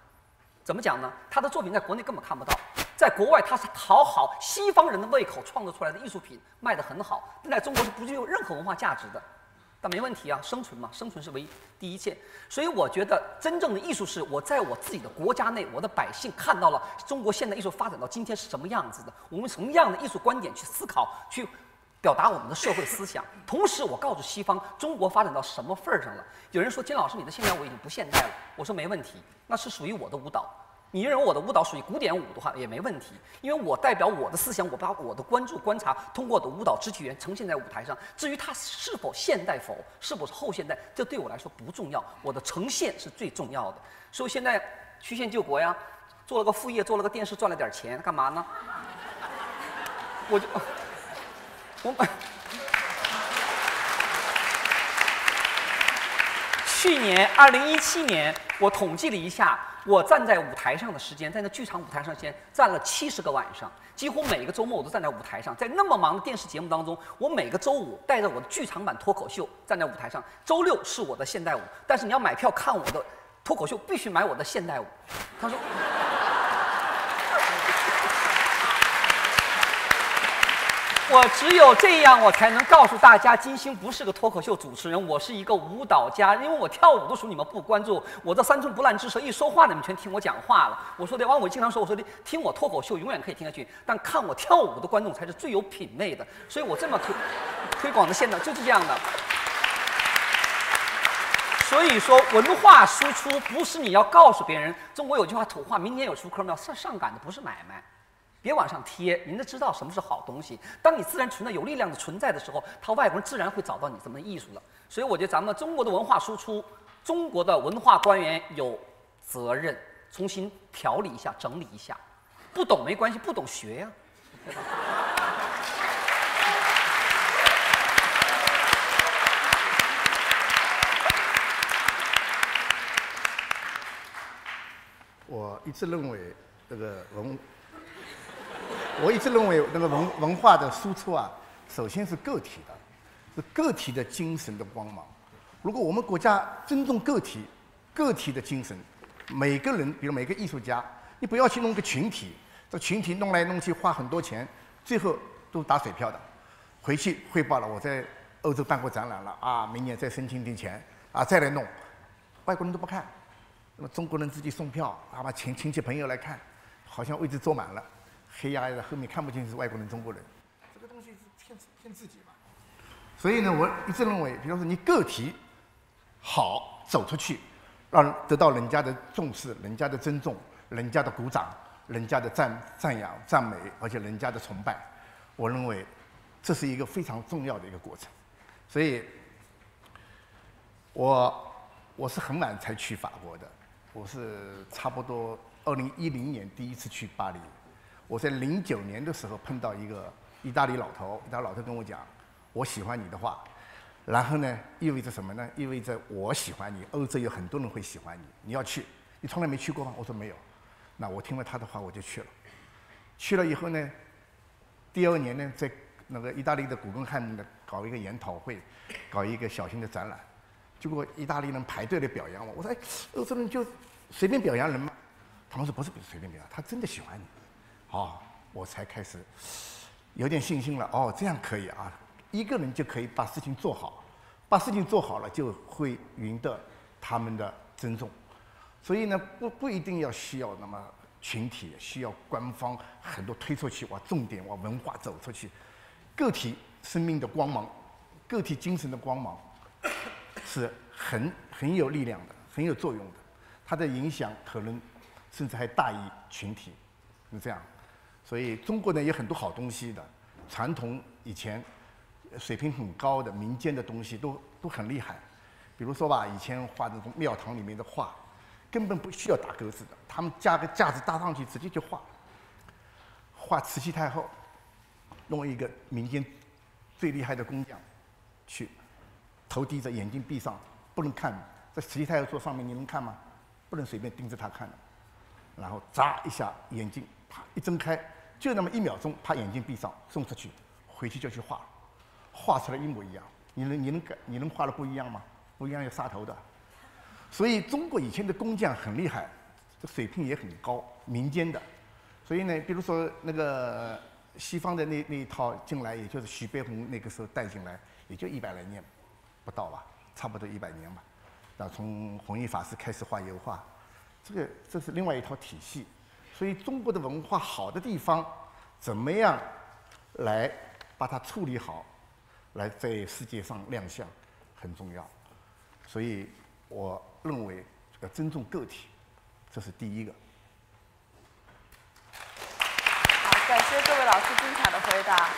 怎么讲呢？他的作品在国内根本看不到，在国外他是讨好西方人的胃口创作出来的艺术品，卖得很好，但在中国是不具有任何文化价值的。但没问题啊，生存嘛，生存是唯一第一切。所以我觉得，真正的艺术是我在我自己的国家内，我的百姓看到了中国现代艺术发展到今天是什么样子的，我们什么样的艺术观点去思考，去表达我们的社会思想。同时，我告诉西方，中国发展到什么份儿上了？有人说，金老师，你的现代我已经不现代了。我说没问题，那是属于我的舞蹈。你认为我的舞蹈属于古典舞的话也没问题，因为我代表我的思想，我把我的关注、观察通过的舞蹈肢体语言呈现在舞台上。至于它是否现代否，是否是后现代，这对我来说不重要，我的呈现是最重要的。所以现在曲线救国呀，做了个副业，做了个电视，赚了点钱，干嘛呢？我就 我去年二零一七年，我统计了一下。我站在舞台上的时间，在那剧场舞台上先站了七十个晚上，几乎每个周末我都站在舞台上。在那么忙的电视节目当中，我每个周五带着我的剧场版脱口秀站在舞台上。周六是我的现代舞，但是你要买票看我的脱口秀，必须买我的现代舞。他说。我只有这样，我才能告诉大家，金星不是个脱口秀主持人，我是一个舞蹈家。因为我跳舞的时候你们不关注，我这三寸不烂之舌一说话，你们全听我讲话了。我说的，完我经常说，我说的，听我脱口秀永远可以听下去，但看我跳舞的观众才是最有品位的。所以我这么推推广的现在就是这样的。所以说，文化输出不是你要告诉别人。中国有句话土话，明年有出科没有？上上赶的不是买卖。别往上贴，您都知道什么是好东西。当你自然存在有力量的存在的时候，他外国人自然会找到你这么艺术了。所以我觉得咱们中国的文化输出，中国的文化官员有责任重新调理一下、整理一下。不懂没关系，不懂学呀。我一直认为这个文。我一直认为那个文文化的输出啊，首先是个体的，是个体的精神的光芒。如果我们国家尊重个体，个体的精神，每个人，比如每个艺术家，你不要去弄个群体，这群体弄来弄去花很多钱，最后都打水漂的。回去汇报了，我在欧洲办过展览了啊，明年再申请点钱啊，再来弄，外国人都不看，那么中国人自己送票啊，把亲亲戚朋友来看，好像位置坐满了，黑压压的后面看不清是外国人中国人，这个东西是骗骗自己嘛。所以呢，我一直认为，比方说你个体好走出去，让得到人家的重视、人家的尊重、人家的鼓掌、人家的赞赞扬、赞美，而且人家的崇拜，我认为。这是一个非常重要的一个过程，所以，我我是很晚才去法国的，我是差不多二零一零年第一次去巴黎，我在零九年的时候碰到一个意大利老头，意大利老头跟我讲，我喜欢你的话，然后呢，意味着什么呢？意味着我喜欢你，欧洲有很多人会喜欢你，你要去，你从来没去过吗？我说没有，那我听了他的话，我就去了，去了以后呢，第二年呢，在那个意大利的古根汉的搞一个研讨会，搞一个小型的展览，结果意大利人排队来表扬我。我说：“哎，欧洲人就随便表扬人吗？”他们说：“，不是随便表扬，他真的喜欢你。”哦，我才开始有点信心了。哦，这样可以啊，一个人就可以把事情做好，把事情做好了就会赢得他们的尊重。所以呢，不不一定要需要那么群体，需要官方很多推出去，往重点往文化走出去。个体生命的光芒，个体精神的光芒，是很很有力量的，很有作用的。它的影响可能甚至还大于群体，是这样。所以中国呢有很多好东西的，传统以前水平很高的民间的东西都都很厉害。比如说吧，以前画那种庙堂里面的画，根本不需要打格子的，他们加个架子搭上去直接就画。画慈禧太后。弄一个民间最厉害的工匠去，头低着，眼睛闭上，不能看。在慈禧太后坐上面，你能看吗？不能随便盯着她看的。然后眨一下眼睛，啪一睁开，就那么一秒钟，把眼睛闭上，送出去，回去就去画，画出来一模一样。你能你能改你能画的不一样吗？不一样要杀头的。所以中国以前的工匠很厉害，这水平也很高，民间的。所以呢，比如说那个。西方的那那一套进来，也就是徐悲鸿那个时候带进来，也就一百来年，不到吧，差不多一百年吧。那从弘一法师开始画油画，这个这是另外一套体系。所以中国的文化好的地方，怎么样来把它处理好，来在世界上亮相，很重要。所以我认为要尊重个体，这是第一个。好感谢各位老师精彩的回答。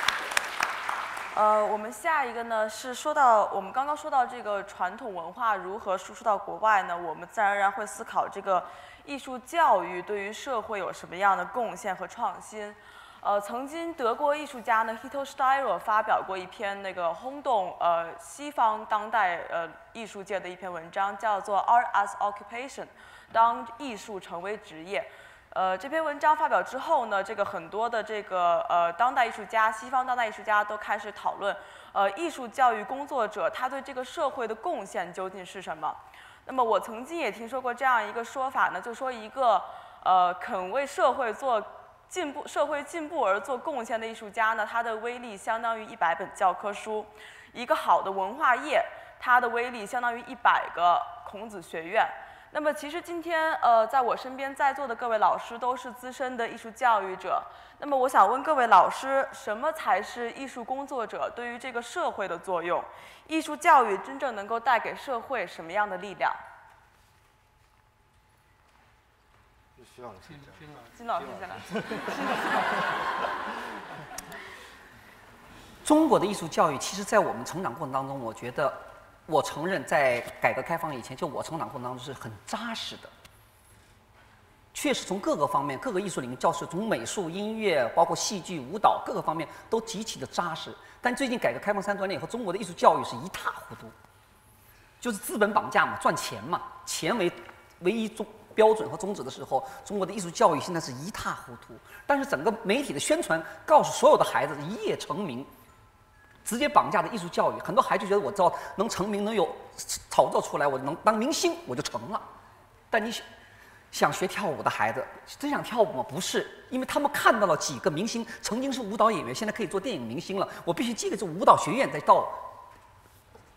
呃，我们下一个呢是说到我们刚刚说到这个传统文化如何输出到国外呢？我们自然而然会思考这个艺术教育对于社会有什么样的贡献和创新。呃，曾经德国艺术家呢 Hitler Steyer 发表过一篇那个轰动呃西方当代呃艺术界的一篇文章，叫做 Art as Occupation，当艺术成为职业。呃，这篇文章发表之后呢，这个很多的这个呃当代艺术家，西方当代艺术家都开始讨论，呃，艺术教育工作者他对这个社会的贡献究竟是什么？那么我曾经也听说过这样一个说法呢，就说一个呃肯为社会做进步、社会进步而做贡献的艺术家呢，他的威力相当于一百本教科书；一个好的文化业，它的威力相当于一百个孔子学院。那么，其实今天，呃，在我身边在座的各位老师都是资深的艺术教育者。那么，我想问各位老师，什么才是艺术工作者对于这个社会的作用？艺术教育真正能够带给社会什么样的力量？需要金金老师先来。中国的艺术教育，其实在我们成长过程当中，我觉得。我承认，在改革开放以前，就我成长过程当中是很扎实的，确实从各个方面、各个艺术领域教师，从美术、音乐，包括戏剧、舞蹈各个方面都极其的扎实。但最近改革开放三多年以后，中国的艺术教育是一塌糊涂，就是资本绑架嘛，赚钱嘛，钱为唯一中标准和宗旨的时候，中国的艺术教育现在是一塌糊涂。但是整个媒体的宣传告诉所有的孩子一夜成名，直接绑架的艺术教育，很多孩子觉得我知道能成名，能有炒作出来，我能当明星，我就成了。但你想学跳舞的孩子，真想跳舞吗？不是，因为他们看到了几个明星曾经是舞蹈演员，现在可以做电影明星了。我必须进个这舞蹈学院，再到，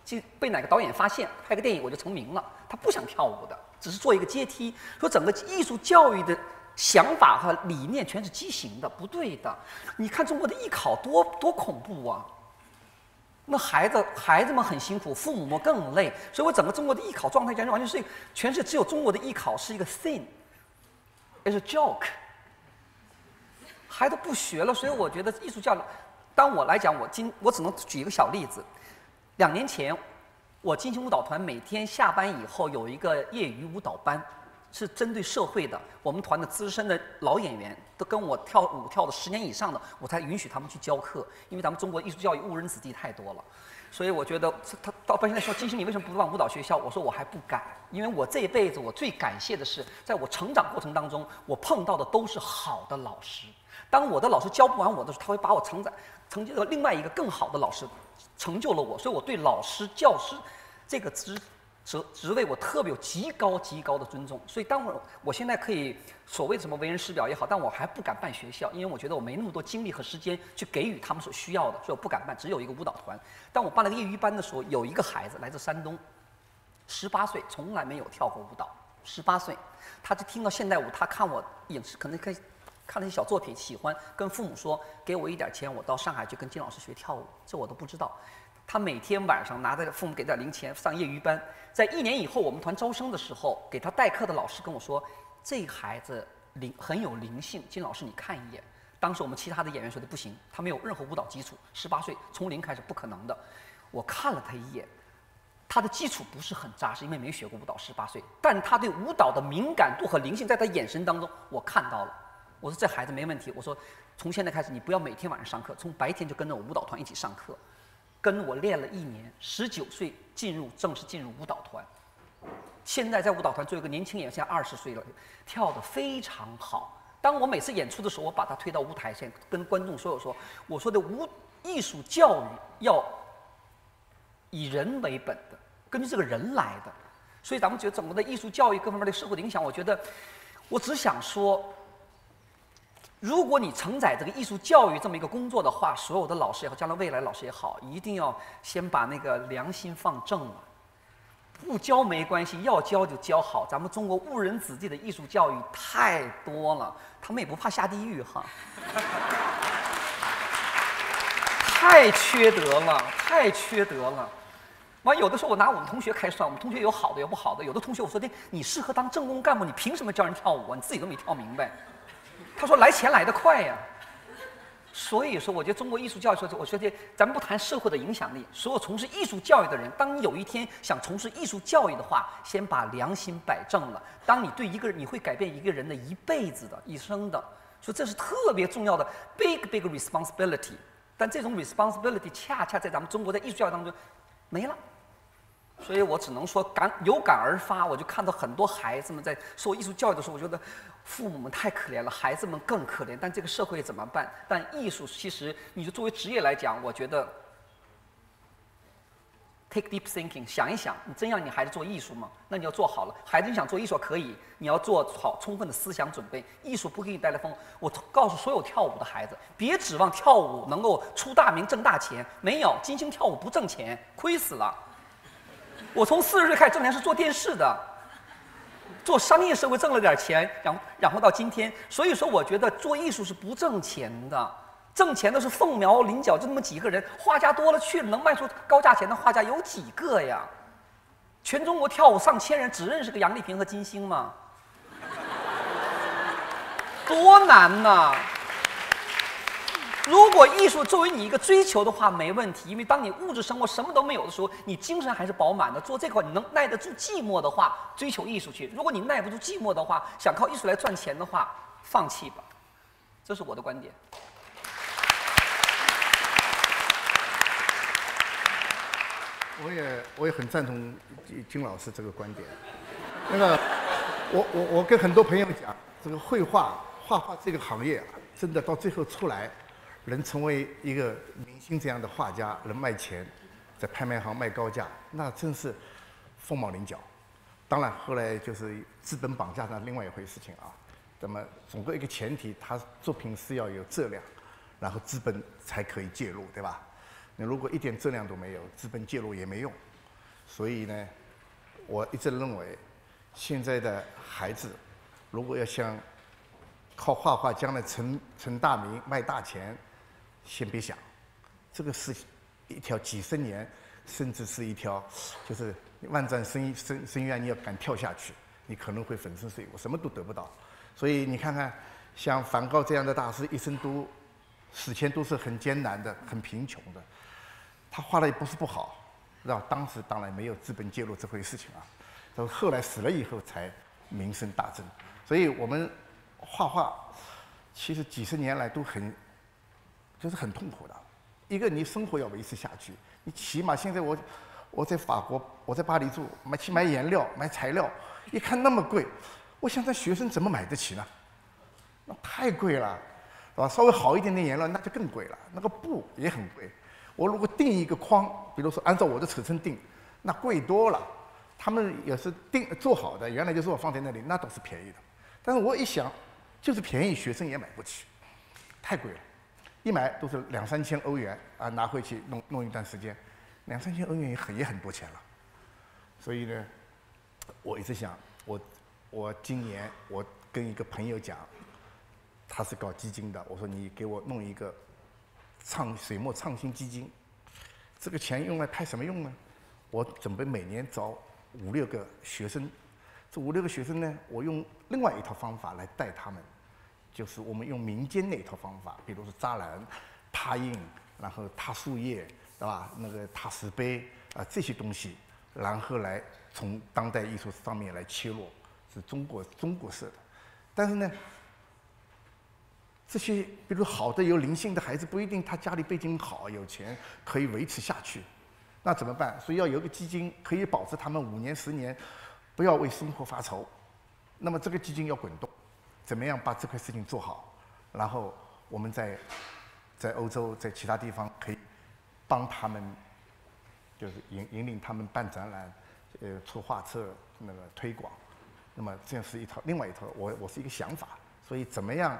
就被哪个导演发现，拍个电影我就成名了。他不想跳舞的，只是做一个阶梯。说整个艺术教育的想法和理念全是畸形的，不对的。你看中国的艺考多多恐怖啊！那孩子孩子们很辛苦，父母们更累。所以我整个中国的艺考状态，简直完全是全是只有中国的艺考是一个 thing，is a joke。孩子不学了，所以我觉得艺术教育，当我来讲，我今我只能举一个小例子。两年前，我金星舞蹈团每天下班以后有一个业余舞蹈班，是针对社会的。我们团的资深的老演员都跟我跳舞跳了十年以上的，我才允许他们去教课。因为咱们中国艺术教育误人子弟太多了，所以我觉得他到现在说金星你为什么不办舞蹈学校？我说我还不敢，因为我这一辈子我最感谢的是，在我成长过程当中，我碰到的都是好的老师。当我的老师教不完我的时候，他会把我承载成就了另外一个更好的老师，成就了我。所以我对老师、教师这个职职职位，我特别有极高极高的尊重。所以当我我现在可以所谓什么为人师表也好，但我还不敢办学校，因为我觉得我没那么多精力和时间去给予他们所需要的，所以我不敢办。只有一个舞蹈团。当我办了个业余班的时候，有一个孩子来自山东，十八岁，从来没有跳过舞蹈。十八岁，他就听到现代舞，他看我影视，可能可以。看那些小作品，喜欢跟父母说：“给我一点钱，我到上海去跟金老师学跳舞。”这我都不知道。他每天晚上拿着父母给的零钱上业余班。在一年以后，我们团招生的时候，给他代课的老师跟我说：“这孩子灵很有灵性，金老师你看一眼。”当时我们其他的演员说的不行，他没有任何舞蹈基础，十八岁从零开始不可能的。我看了他一眼，他的基础不是很扎实，因为没学过舞蹈，十八岁。但他对舞蹈的敏感度和灵性，在他眼神当中我看到了。我说这孩子没问题。我说，从现在开始，你不要每天晚上上课，从白天就跟着我舞蹈团一起上课，跟我练了一年。十九岁进入正式进入舞蹈团，现在在舞蹈团做一个年轻演员，现在二十岁了，跳得非常好。当我每次演出的时候，我把他推到舞台前，跟观众说：“我说，我说的舞艺术教育要以人为本的，根据这个人来的。所以咱们觉得整个的艺术教育各方面的社会的影响，我觉得，我只想说。”如果你承载这个艺术教育这么一个工作的话，所有的老师也好，将来未来老师也好，一定要先把那个良心放正了。不教没关系，要教就教好。咱们中国误人子弟的艺术教育太多了，他们也不怕下地狱哈。太缺德了，太缺德了。完，有的时候我拿我们同学开涮，我们同学有好的有不好的。有的同学我说的，你适合当政工干部，你凭什么教人跳舞啊？你自己都没跳明白。他说：“来钱来得快呀。”所以说，我觉得中国艺术教育，我觉得咱们不谈社会的影响力，所有从事艺术教育的人，当你有一天想从事艺术教育的话，先把良心摆正了。当你对一个人，你会改变一个人的一辈子的一生的，说这是特别重要的 big big responsibility。但这种 responsibility 恰恰在咱们中国的艺术教育当中没了。所以我只能说感有感而发，我就看到很多孩子们在受艺术教育的时候，我觉得父母们太可怜了，孩子们更可怜。但这个社会怎么办？但艺术其实，你就作为职业来讲，我觉得 take deep thinking，想一想，你真让你孩子做艺术吗？那你要做好了。孩子你想做艺术可以，你要做好充分的思想准备。艺术不给你带来风，我告诉所有跳舞的孩子，别指望跳舞能够出大名挣大钱，没有，金星跳舞不挣钱，亏死了。我从四十岁开始挣钱是做电视的，做商业社会挣了点钱，然后然后到今天，所以说我觉得做艺术是不挣钱的，挣钱的是凤毛麟角就那么几个人，画家多了去了，能卖出高价钱的画家有几个呀？全中国跳舞上千人，只认识个杨丽萍和金星吗？多难呐！如果艺术作为你一个追求的话，没问题，因为当你物质生活什么都没有的时候，你精神还是饱满的。做这块你能耐得住寂寞的话，追求艺术去；如果你耐不住寂寞的话，想靠艺术来赚钱的话，放弃吧。这是我的观点。我也我也很赞同金老师这个观点。那个我我我跟很多朋友讲，这个绘画画画这个行业啊，真的到最后出来，能成为一个明星这样的画家，能卖钱，在拍卖行卖高价，那真是凤毛麟角。当然，后来就是资本绑架那另外一回事情啊。那么，总归一个前提，他作品是要有质量，然后资本才可以介入，对吧？你如果一点质量都没有，资本介入也没用。所以呢，我一直认为，现在的孩子如果要想靠画画将来成成大名、卖大钱，先别想，这个是一条几十年，甚至是一条就是万丈深深深渊，你要敢跳下去，你可能会粉身碎骨，什么都得不到。所以你看看，像梵高这样的大师，一生都死前都是很艰难的、很贫穷的。他画的也不是不好，是吧？当时当然没有资本介入这回事情啊。到后来死了以后才名声大振。所以我们画画其实几十年来都很就是很痛苦的。一个你生活要维持下去，你起码现在我我在法国，我在巴黎住，买去买颜料、买材料，一看那么贵。我想，这学生怎么买得起呢？那太贵了，是吧？稍微好一点的颜料，那就更贵了。那个布也很贵。我如果定一个框，比如说按照我的尺寸定，那贵多了。他们也是定做好的，原来就是我放在那里，那倒是便宜的。但是我一想，就是便宜，学生也买不起，太贵了。一买都是两三千欧元啊，拿回去弄弄一段时间，两三千欧元也很也很多钱了。所以呢，我一直想我。我今年我跟一个朋友讲，他是搞基金的，我说你给我弄一个创水墨创新基金，这个钱用来拍什么用呢？我准备每年招五六个学生，这五六个学生呢，我用另外一套方法来带他们，就是我们用民间那一套方法，比如说扎染、拓印，然后拓树叶，对吧？那个拓石碑啊这些东西，然后来从当代艺术上面来切入。是中国中国式的，但是呢，这些比如好的有灵性的孩子，不一定他家里背景好有钱可以维持下去，那怎么办？所以要有个基金可以保持他们五年十年，不要为生活发愁。那么这个基金要滚动，怎么样把这块事情做好？然后我们在在欧洲在其他地方可以帮他们，就是引引领他们办展览，呃，出画册那个推广。那么这样是一套，另外一套，我我是一个想法，所以怎么样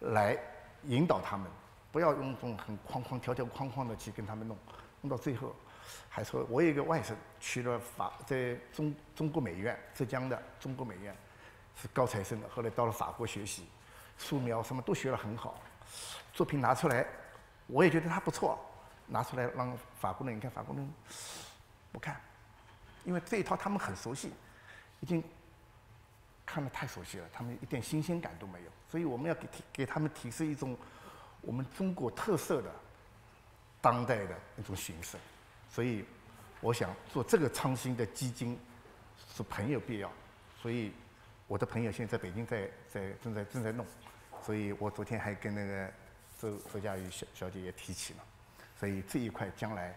来引导他们，不要用这种很框框条条框框的去跟他们弄，弄到最后，还说我有一个外甥去了法，在中中国美院，浙江的中国美院，是高材生的，后来到了法国学习，素描什么都学得很好，作品拿出来，我也觉得他不错，拿出来让法国人，你看法国人不看，因为这一套他们很熟悉，已经。看的太熟悉了，他们一点新鲜感都没有，所以我们要给提给他们提示一种我们中国特色的当代的一种形式，所以我想做这个创新的基金是很有必要，所以我的朋友现在在北京在在正在正在弄，所以我昨天还跟那个周周佳瑜小小姐也提起了，所以这一块将来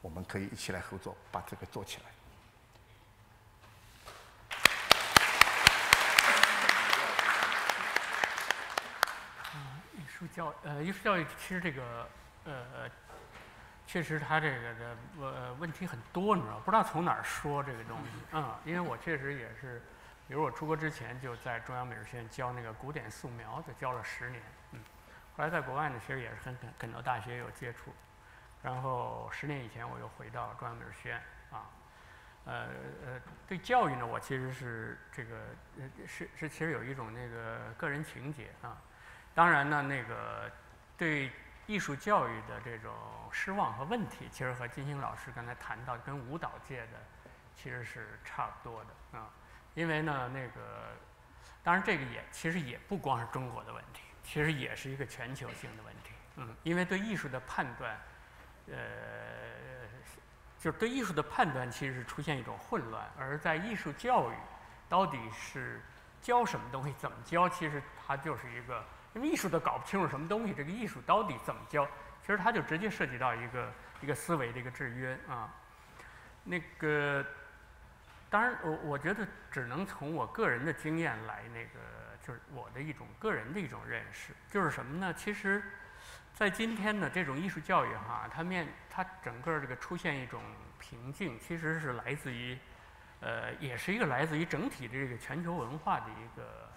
我们可以一起来合作，把这个做起来。艺术教呃，艺术教育其实这个呃，确实它这个的呃问题很多，你知道不知道从哪儿说这个东西嗯，因为我确实也是，比如我出国之前就在中央美术学院教那个古典素描，就教了十年，嗯，后来在国外呢，其实也是跟肯德大学有接触，然后十年以前我又回到中央美术学院啊，呃呃，对教育呢，我其实是这个呃是是其实有一种那个个人情结啊。当然呢，那个对艺术教育的这种失望和问题，其实和金星老师刚才谈到跟舞蹈界的其实是差不多的啊。因为呢，那个当然这个也其实也不光是中国的问题，其实也是一个全球性的问题。嗯，因为对艺术的判断，呃，就是对艺术的判断其实是出现一种混乱，而在艺术教育到底是教什么东西，怎么教，其实它就是一个。因为艺术都搞不清楚什么东西，这个艺术到底怎么教？其实它就直接涉及到一个一个思维的一个制约啊。那个当然，我我觉得只能从我个人的经验来那个，就是我的一种个人的一种认识，就是什么呢？其实，在今天的这种艺术教育哈，它面它整个这个出现一种瓶颈，其实是来自于，呃，也是一个来自于整体的这个全球文化的一个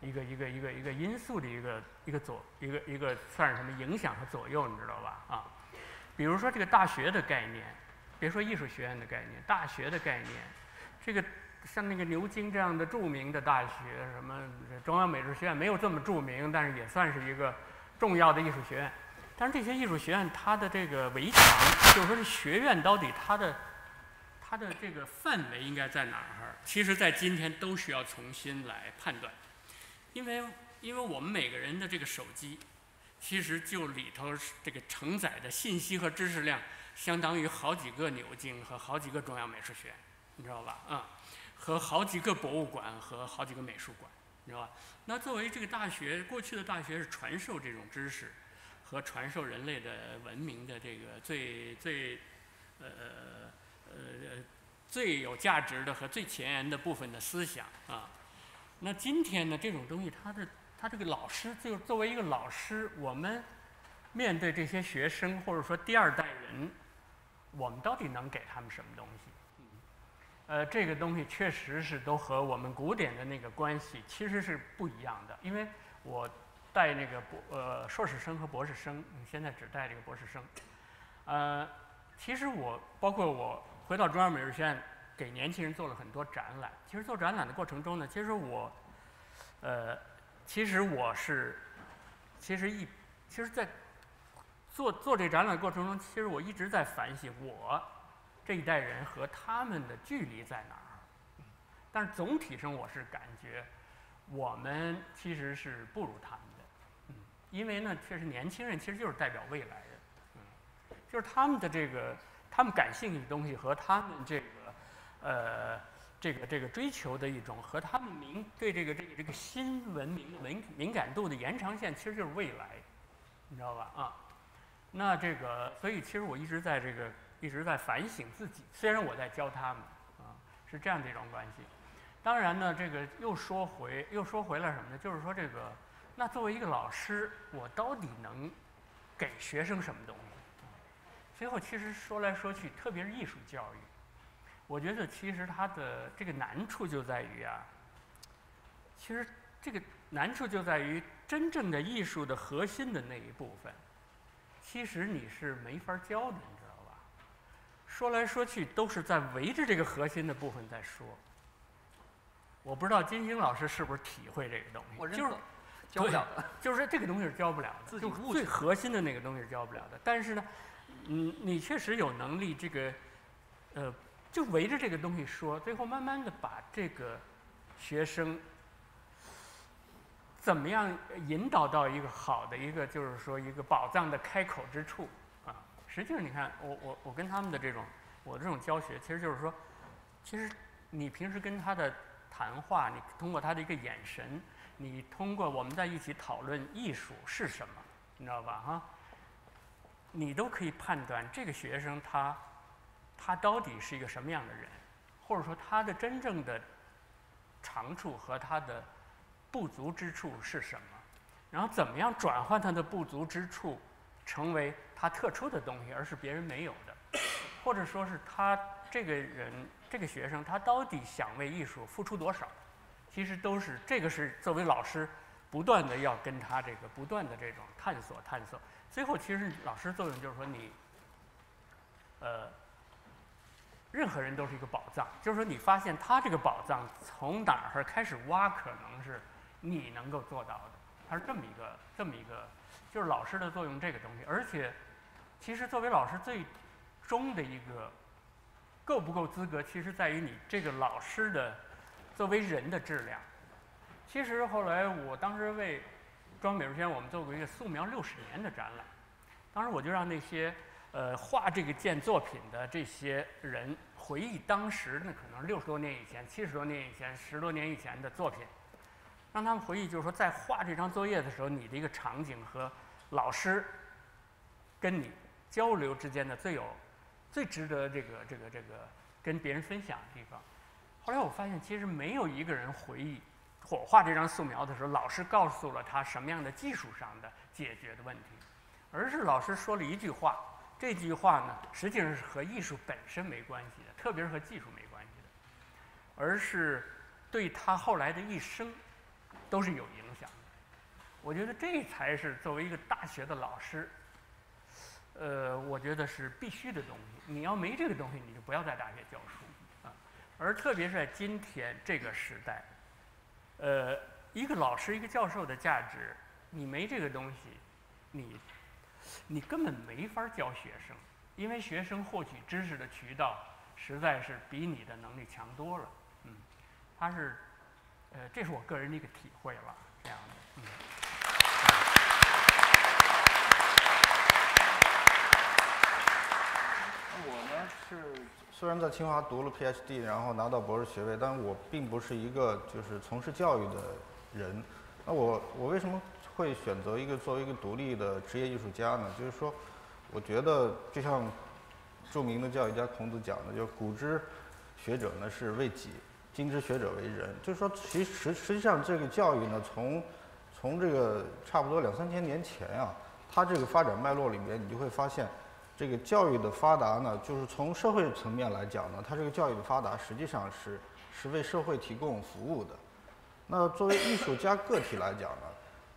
一个一个一个一个因素的一个一个左一个一个算是什么影响和左右，你知道吧？啊，比如说这个大学的概念，别说艺术学院的概念，大学的概念。这个像那个牛津这样的著名的大学，什么中央美术学院没有这么著名，但是也算是一个重要的艺术学院。但是这些艺术学院，它的这个围墙，就是说这学院到底它的它的这个范围应该在哪儿？其实，在今天都需要重新来判断，因为因为我们每个人的这个手机，其实就里头这个承载的信息和知识量，相当于好几个牛津和好几个中央美术学院。你知道吧？啊，和好几个博物馆和好几个美术馆，你知道吧？那作为这个大学，过去的大学是传授这种知识和传授人类的文明的这个最最呃呃最有价值的和最前沿的部分的思想啊。那今天呢，这种东西，他的他这个老师，就作为一个老师，我们面对这些学生或者说第二代人，我们到底能给他们什么东西？呃，这个东西确实是都和我们古典的那个关系其实是不一样的。因为我带那个博呃硕士生和博士生，现在只带这个博士生。呃，其实我包括我回到中央美术学院给年轻人做了很多展览。其实做展览的过程中呢，其实我呃，其实我是其实一其实，在做做这展览过程中，其实我一直在反省我。这一代人和他们的距离在哪儿？但是总体上，我是感觉我们其实是不如他们的。嗯，因为呢，确实年轻人其实就是代表未来的。嗯，就是他们的这个他们感兴趣的东西和他们这个呃这个这个追求的一种和他们敏对这个这个这个新文明敏敏感度的延长线，其实就是未来，你知道吧？啊，那这个所以其实我一直在这个。一直在反省自己，虽然我在教他们，啊，是这样的一种关系。当然呢，这个又说回又说回来什么呢？就是说这个，那作为一个老师，我到底能给学生什么东西？最后其实说来说去，特别是艺术教育，我觉得其实它的这个难处就在于啊，其实这个难处就在于真正的艺术的核心的那一部分，其实你是没法教的。说来说去都是在围着这个核心的部分在说。我不知道金星老师是不是体会这个东西，就是教不了的，就是说这个东西是教不了的，就最核心的那个东西是教不了的。但是呢，嗯，你确实有能力，这个，呃，就围着这个东西说，最后慢慢的把这个学生怎么样引导到一个好的一个，就是说一个宝藏的开口之处。实际上，你看，我我我跟他们的这种，我的这种教学，其实就是说，其实你平时跟他的谈话，你通过他的一个眼神，你通过我们在一起讨论艺术是什么，你知道吧？哈，你都可以判断这个学生他他到底是一个什么样的人，或者说他的真正的长处和他的不足之处是什么，然后怎么样转换他的不足之处成为。他特殊的东西，而是别人没有的，或者说是他这个人这个学生，他到底想为艺术付出多少？其实都是这个是作为老师不断的要跟他这个不断的这种探索探索。最后，其实老师作用就是说你，呃，任何人都是一个宝藏，就是说你发现他这个宝藏从哪儿开始挖，可能是你能够做到的。他是这么一个这么一个，就是老师的作用这个东西，而且。其实，作为老师最终的一个够不够资格，其实在于你这个老师的作为人的质量。其实后来，我当时为装美术学院我们做过一个素描六十年的展览，当时我就让那些呃画这个件作品的这些人回忆当时那可能六十多年以前、七十多年以前、十多年以前的作品，让他们回忆，就是说在画这张作业的时候，你的一个场景和老师跟你。交流之间的最有、最值得这个、这个、这个跟别人分享的地方，后来我发现，其实没有一个人回忆火化这张素描的时候，老师告诉了他什么样的技术上的解决的问题，而是老师说了一句话。这句话呢，实际上是和艺术本身没关系的，特别是和技术没关系的，而是对他后来的一生都是有影响的。我觉得这才是作为一个大学的老师，呃，我觉得是必须的东西。你要没这个东西，你就不要在大学教书啊。而特别是在今天这个时代，呃，一个老师、一个教授的价值，你没这个东西，你。你根本没法教学生，因为学生获取知识的渠道实在是比你的能力强多了。嗯，他是，呃，这是我个人的一个体会了，这样的。嗯。我呢是虽然在清华读了 PhD，然后拿到博士学位，但我并不是一个就是从事教育的人。那我我为什么？会选择一个作为一个独立的职业艺术家呢？就是说，我觉得就像著名的教育家孔子讲的，就古之学者呢是为己，今之学者为人。就是说，其实实际上这个教育呢，从从这个差不多两三千年前啊，它这个发展脉络里面，你就会发现，这个教育的发达呢，就是从社会层面来讲呢，它这个教育的发达实际上是是为社会提供服务的。那作为艺术家个体来讲呢？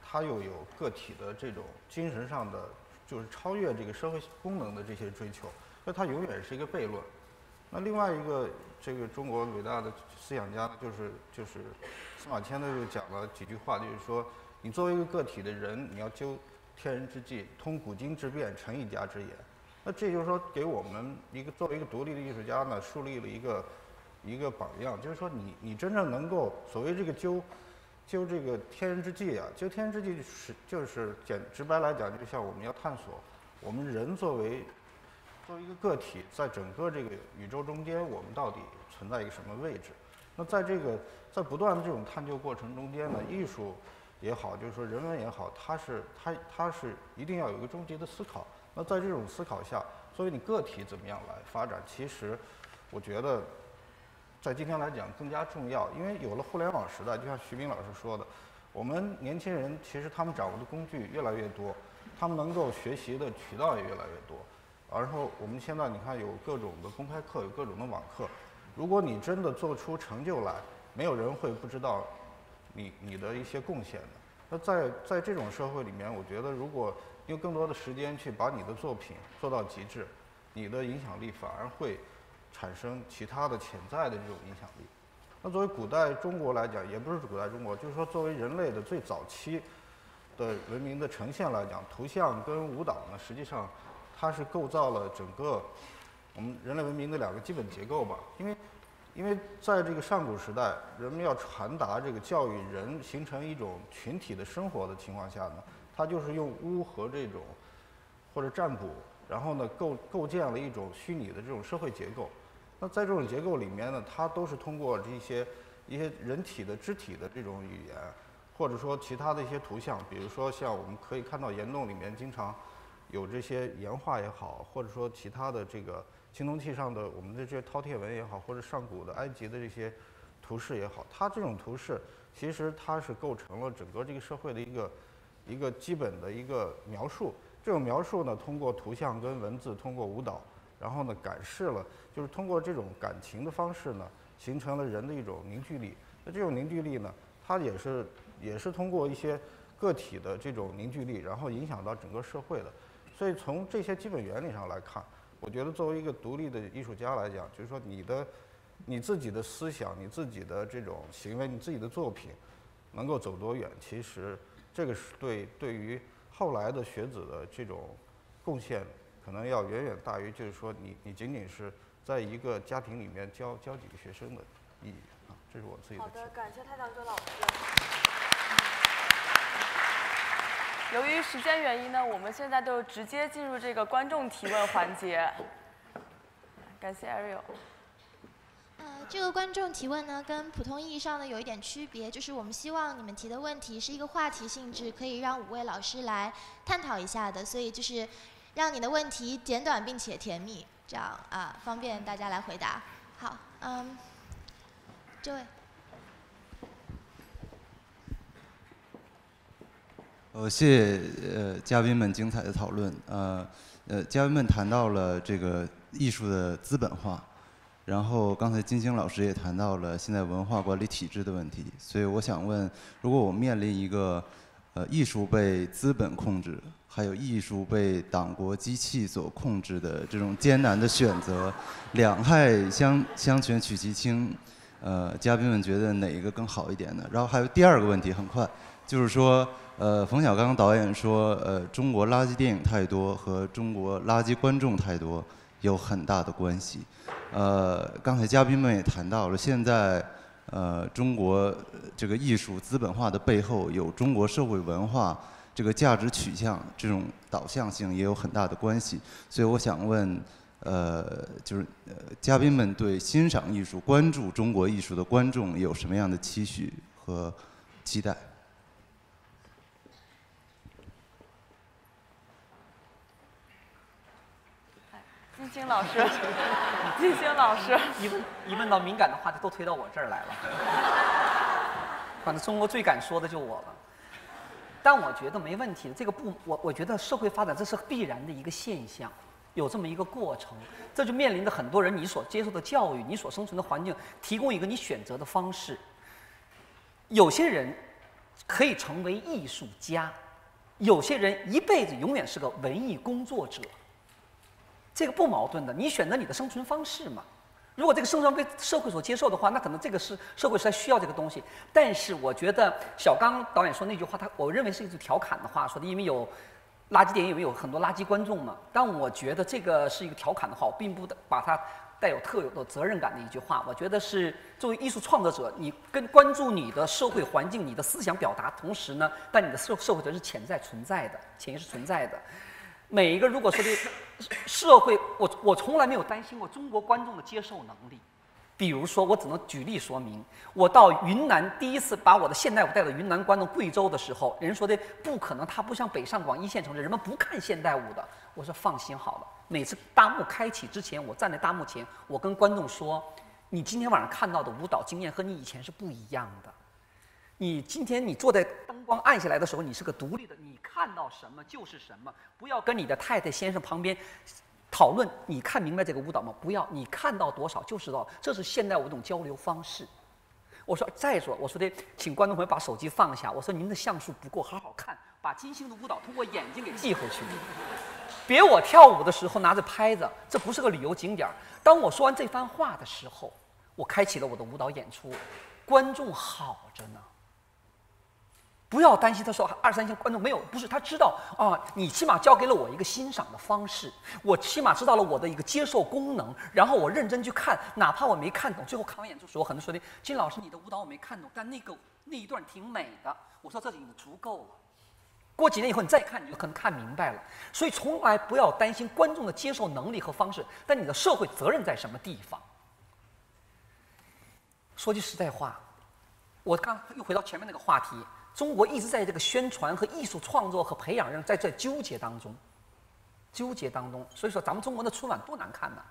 他又有个体的这种精神上的，就是超越这个社会功能的这些追求，所以他永远是一个悖论。那另外一个这个中国伟大的思想家呢，就是就是司马迁呢，就讲了几句话，就是说，你作为一个个体的人，你要究天人之际，通古今之变，成一家之言。那这就是说，给我们一个作为一个独立的艺术家呢，树立了一个一个榜样，就是说，你你真正能够所谓这个究。究这个天人之际啊，究天人之际是就是简直白来讲，就像我们要探索我们人作为作为一个个体，在整个这个宇宙中间，我们到底存在一个什么位置？那在这个在不断的这种探究过程中间呢，艺术也好，就是说人文也好，它是它它是一定要有一个终极的思考。那在这种思考下，作为你个体怎么样来发展？其实我觉得。在今天来讲更加重要，因为有了互联网时代，就像徐斌老师说的，我们年轻人其实他们掌握的工具越来越多，他们能够学习的渠道也越来越多。然后我们现在你看有各种的公开课，有各种的网课，如果你真的做出成就来，没有人会不知道你你的一些贡献的。那在在这种社会里面，我觉得如果用更多的时间去把你的作品做到极致，你的影响力反而会。产生其他的潜在的这种影响力。那作为古代中国来讲，也不是古代中国，就是说作为人类的最早期的文明的呈现来讲，图像跟舞蹈呢，实际上它是构造了整个我们人类文明的两个基本结构吧。因为因为在这个上古时代，人们要传达这个教育人形成一种群体的生活的情况下呢，它就是用巫和这种或者占卜，然后呢构构建了一种虚拟的这种社会结构。那在这种结构里面呢，它都是通过这些一些人体的肢体的这种语言，或者说其他的一些图像，比如说像我们可以看到岩洞里面经常有这些岩画也好，或者说其他的这个青铜器上的我们的这些饕餮纹也好，或者上古的埃及的这些图示也好，它这种图示其实它是构成了整个这个社会的一个一个基本的一个描述。这种描述呢，通过图像跟文字，通过舞蹈。然后呢，感示了，就是通过这种感情的方式呢，形成了人的一种凝聚力。那这种凝聚力呢，它也是也是通过一些个体的这种凝聚力，然后影响到整个社会的。所以从这些基本原理上来看，我觉得作为一个独立的艺术家来讲，就是说你的你自己的思想、你自己的这种行为、你自己的作品能够走多远，其实这个是对对于后来的学子的这种贡献。可能要远远大于，就是说你你仅仅是在一个家庭里面教教几个学生的意义啊，这是我自己的。好的，感谢太江洲老师。由于时间原因呢，我们现在就直接进入这个观众提问环节。感谢 Ariel。呃，这个观众提问呢，跟普通意义上的有一点区别，就是我们希望你们提的问题是一个话题性质，可以让五位老师来探讨一下的，所以就是。让你的问题简短并且甜蜜，这样啊，方便大家来回答。好，嗯，这位。呃，谢谢呃嘉宾们精彩的讨论。呃呃，嘉宾们谈到了这个艺术的资本化，然后刚才金星老师也谈到了现在文化管理体制的问题。所以我想问，如果我面临一个呃艺术被资本控制，还有艺术被党国机器所控制的这种艰难的选择，两害相相权取其轻，呃，嘉宾们觉得哪一个更好一点呢？然后还有第二个问题，很快，就是说。呃，冯小刚导演说，呃，中国垃圾电影太多和中国垃圾观众太多有很大的关系。呃，刚才嘉宾们也谈到了，现在呃，中国这个艺术资本化的背后有中国社会文化这个价值取向这种导向性也有很大的关系。所以我想问，呃，就是呃，嘉宾们对欣赏艺术、关注中国艺术的观众有什么样的期许和期待？金星老师，金星老师，一问一问到敏感的话题，都推到我这儿来了。反正中国最敢说的就我了。但我觉得没问题，这个不，我我觉得社会发展这是必然的一个现象，有这么一个过程。这就面临着很多人，你所接受的教育，你所生存的环境，提供一个你选择的方式。有些人可以成为艺术家，有些人一辈子永远是个文艺工作者。这个不矛盾的，你选择你的生存方式嘛。如果这个生存被社会所接受的话，那可能这个是社会才需要这个东西。但是我觉得小刚导演说那句话，他我认为是一句调侃的话，说的因为有垃圾电影，因为有很多垃圾观众嘛。但我觉得这个是一个调侃的话，我并不把它带有特有的责任感的一句话。我觉得是作为艺术创作者，你跟关注你的社会环境、你的思想表达，同时呢，但你的社社会责任是潜在存在的，潜意识存在的。每一个如果说的社会，我我从来没有担心过中国观众的接受能力。比如说，我只能举例说明。我到云南第一次把我的现代舞带到云南观众贵州的时候，人说的不可能，他不像北上广一线城市，人们不看现代舞的。我说放心好了，每次大幕开启之前，我站在大幕前，我跟观众说：“你今天晚上看到的舞蹈经验和你以前是不一样的。你今天你坐在灯光暗下来的时候，你是个独立的。”你看到什么就是什么，不要跟你的太太先生旁边讨论。你看明白这个舞蹈吗？不要，你看到多少就是多少，这是现代舞一种交流方式。我说，再说，我说的，请观众朋友把手机放下。我说您的像素不够，好好看，把金星的舞蹈通过眼睛给记回去。别我跳舞的时候拿着拍子，这不是个旅游景点。当我说完这番话的时候，我开启了我的舞蹈演出，观众好着呢。不要担心，他说二三线观众没有，不是他知道啊，你起码教给了我一个欣赏的方式，我起码知道了我的一个接受功能，然后我认真去看，哪怕我没看懂，最后看完演出时候，很多说的金老师你的舞蹈我没看懂，但那个那一段挺美的，我说这已经足够了。过几年以后你再看，你就可能看明白了。所以从来不要担心观众的接受能力和方式，但你的社会责任在什么地方？说句实在话，我刚又回到前面那个话题。中国一直在这个宣传和艺术创作和培养人在这纠结当中，纠结当中。所以说，咱们中国的春晚多难看呐，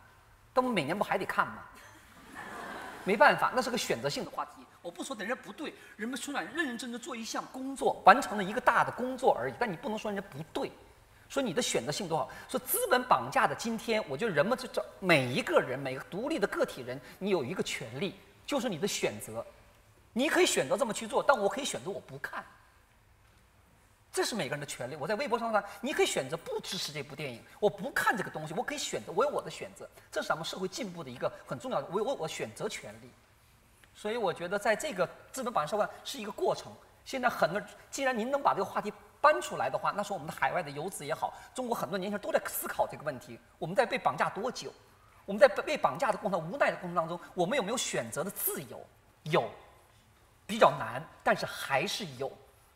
但我们每年不还得看吗？没办法，那是个选择性的话题。我不说人家不对，人们春晚认认真真做一项工作，完成了一个大的工作而已。但你不能说人家不对，说你的选择性多好。说资本绑架的今天，我觉得人们这这每一个人，每个独立的个体人，你有一个权利，就是你的选择。你可以选择这么去做，但我可以选择我不看，这是每个人的权利。我在微博上说，你可以选择不支持这部电影，我不看这个东西，我可以选择，我有我的选择，这是咱们社会进步的一个很重要的，我有我选择权利。所以我觉得，在这个资本绑架社会是一个过程。现在很多，既然您能把这个话题搬出来的话，那说我们的海外的游子也好，中国很多年轻人都在思考这个问题：我们在被绑架多久？我们在被绑架的过程、无奈的过程当中，我们有没有选择的自由？有。比较难，但是还是有，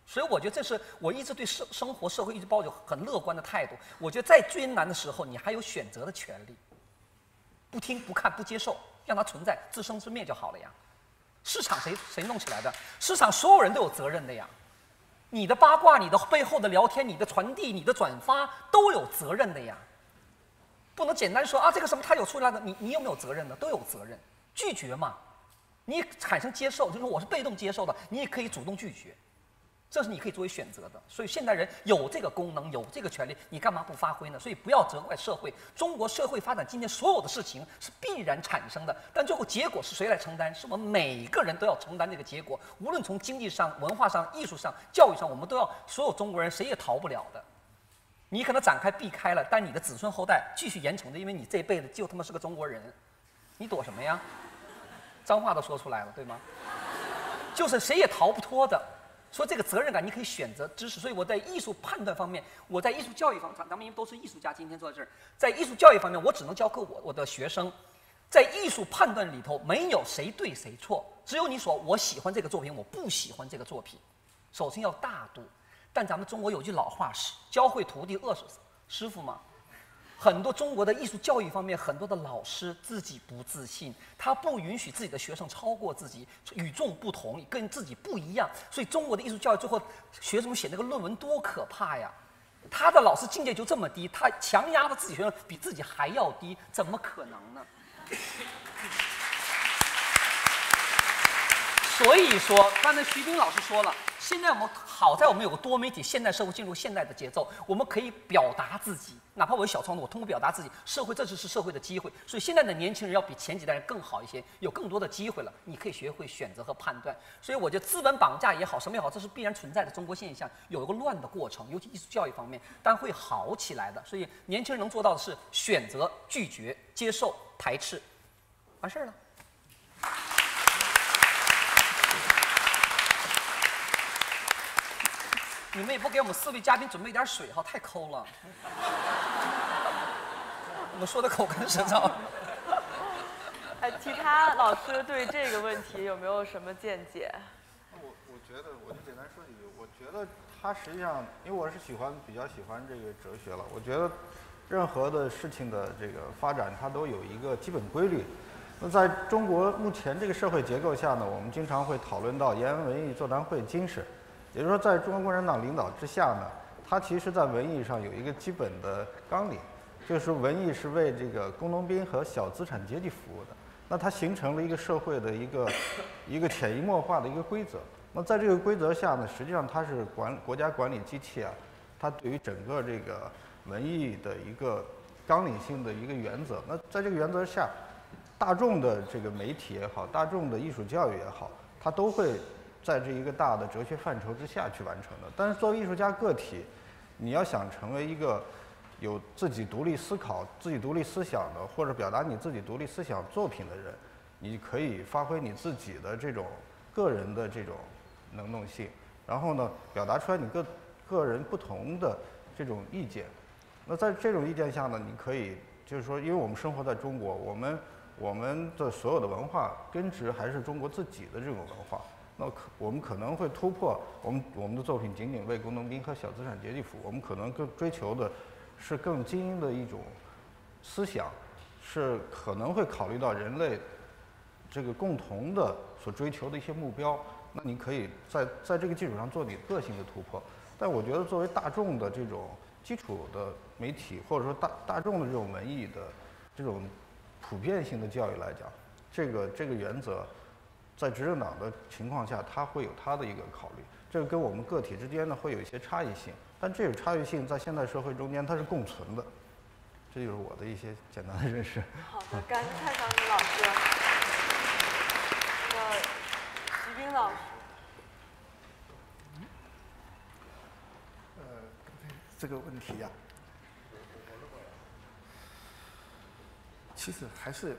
所以我觉得这是我一直对生生活社会一直抱有很乐观的态度。我觉得在最难的时候，你还有选择的权利，不听不看不接受，让它存在自生自灭就好了呀。市场谁谁弄起来的？市场所有人都有责任的呀。你的八卦、你的背后的聊天、你的传递、你的转发都有责任的呀。不能简单说啊，这个什么他有出来的，你你有没有责任呢？都有责任，拒绝嘛。你产生接受，就是我是被动接受的，你也可以主动拒绝。这是你可以作为选择的，所以现代人有这个功能，有这个权利，你干嘛不发挥呢？所以不要责怪社会，中国社会发展今天所有的事情是必然产生的，但最后结果是谁来承担？是我们每个人都要承担这个结果，无论从经济上、文化上、艺术上、教育上，我们都要，所有中国人谁也逃不了的。你可能展开避开了，但你的子孙后代继续严惩的，因为你这辈子就他妈是个中国人，你躲什么呀？脏话都说出来了，对吗？就是谁也逃不脱的。说这个责任感，你可以选择知识。所以我在艺术判断方面，我在艺术教育方，咱们因为都是艺术家，今天坐在这儿，在艺术教育方面，我只能教给我我的学生，在艺术判断里头，没有谁对谁错，只有你说我喜欢这个作品，我不喜欢这个作品。首先要大度，但咱们中国有句老话是“教会徒弟，饿死师傅”嘛。很多中国的艺术教育方面，很多的老师自己不自信，他不允许自己的学生超过自己，与众不同，跟自己不一样。所以中国的艺术教育最后，学生们写那个论文多可怕呀！他的老师境界就这么低，他强压着自己学生比自己还要低，怎么可能呢？所以说，刚才徐冰老师说了，现在我们好在我们有个多媒体现代社会进入现代的节奏，我们可以表达自己，哪怕我有小创作，我通过表达自己，社会这就是社会的机会。所以现在的年轻人要比前几代人更好一些，有更多的机会了。你可以学会选择和判断。所以我觉得资本绑架也好，什么也好，这是必然存在的中国现象，有一个乱的过程，尤其艺术教育方面，但会好起来的。所以年轻人能做到的是选择、拒绝、接受、排斥，完事儿了。你们也不给我们四位嘉宾准备点水哈，太抠了。我们说的口干舌燥。哎，其他老师对这个问题有没有什么见解？我我觉得，我就简单说几句。我觉得他实际上，因为我是喜欢比较喜欢这个哲学了。我觉得任何的事情的这个发展，它都有一个基本规律。那在中国目前这个社会结构下呢，我们经常会讨论到延安文艺座谈会精神。也就是说，在中国共产党领导之下呢，它其实在文艺上有一个基本的纲领，就是文艺是为这个工农兵和小资产阶级服务的。那它形成了一个社会的一个一个潜移默化的一个规则。那在这个规则下呢，实际上它是管国家管理机器啊，它对于整个这个文艺的一个纲领性的一个原则。那在这个原则下，大众的这个媒体也好，大众的艺术教育也好，它都会。在这一个大的哲学范畴之下去完成的。但是作为艺术家个体，你要想成为一个有自己独立思考、自己独立思想的，或者表达你自己独立思想作品的人，你可以发挥你自己的这种个人的这种能动性，然后呢，表达出来你个个人不同的这种意见。那在这种意见下呢，你可以就是说，因为我们生活在中国，我们我们的所有的文化根植还是中国自己的这种文化。那可我们可能会突破我们我们的作品仅仅为工农兵和小资产阶级服务，我们可能更追求的是更精英的一种思想，是可能会考虑到人类这个共同的所追求的一些目标。那你可以在在这个基础上做你个性的突破。但我觉得作为大众的这种基础的媒体，或者说大大众的这种文艺的这种普遍性的教育来讲，这个这个原则。在执政党的情况下，他会有他的一个考虑，这个跟我们个体之间呢会有一些差异性，但这种差异性在现代社会中间它是共存的，这就是我的一些简单的认识。好的，感谢蔡长林老师。那徐冰老师，呃，这个问题呀，其实还是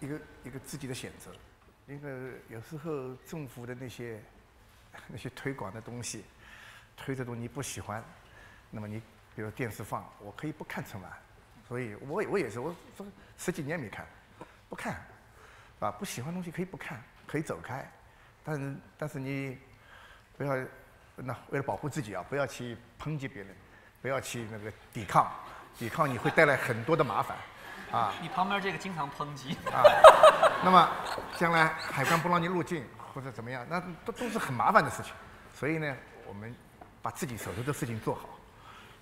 一个一个自己的选择。因为有时候政府的那些 那些推广的东西，推的东西不喜欢，那么你比如电视放，我可以不看春晚，所以我我也是，我这十几年没看，不看，啊，不喜欢东西可以不看，可以走开，但是但是你不要那为了保护自己啊，不要去抨击别人，不要去那个抵抗，抵抗你会带来很多的麻烦。啊，你旁边这个经常抨击啊，那么将来海关不让你入境或者怎么样，那都都是很麻烦的事情。所以呢，我们把自己手头的事情做好。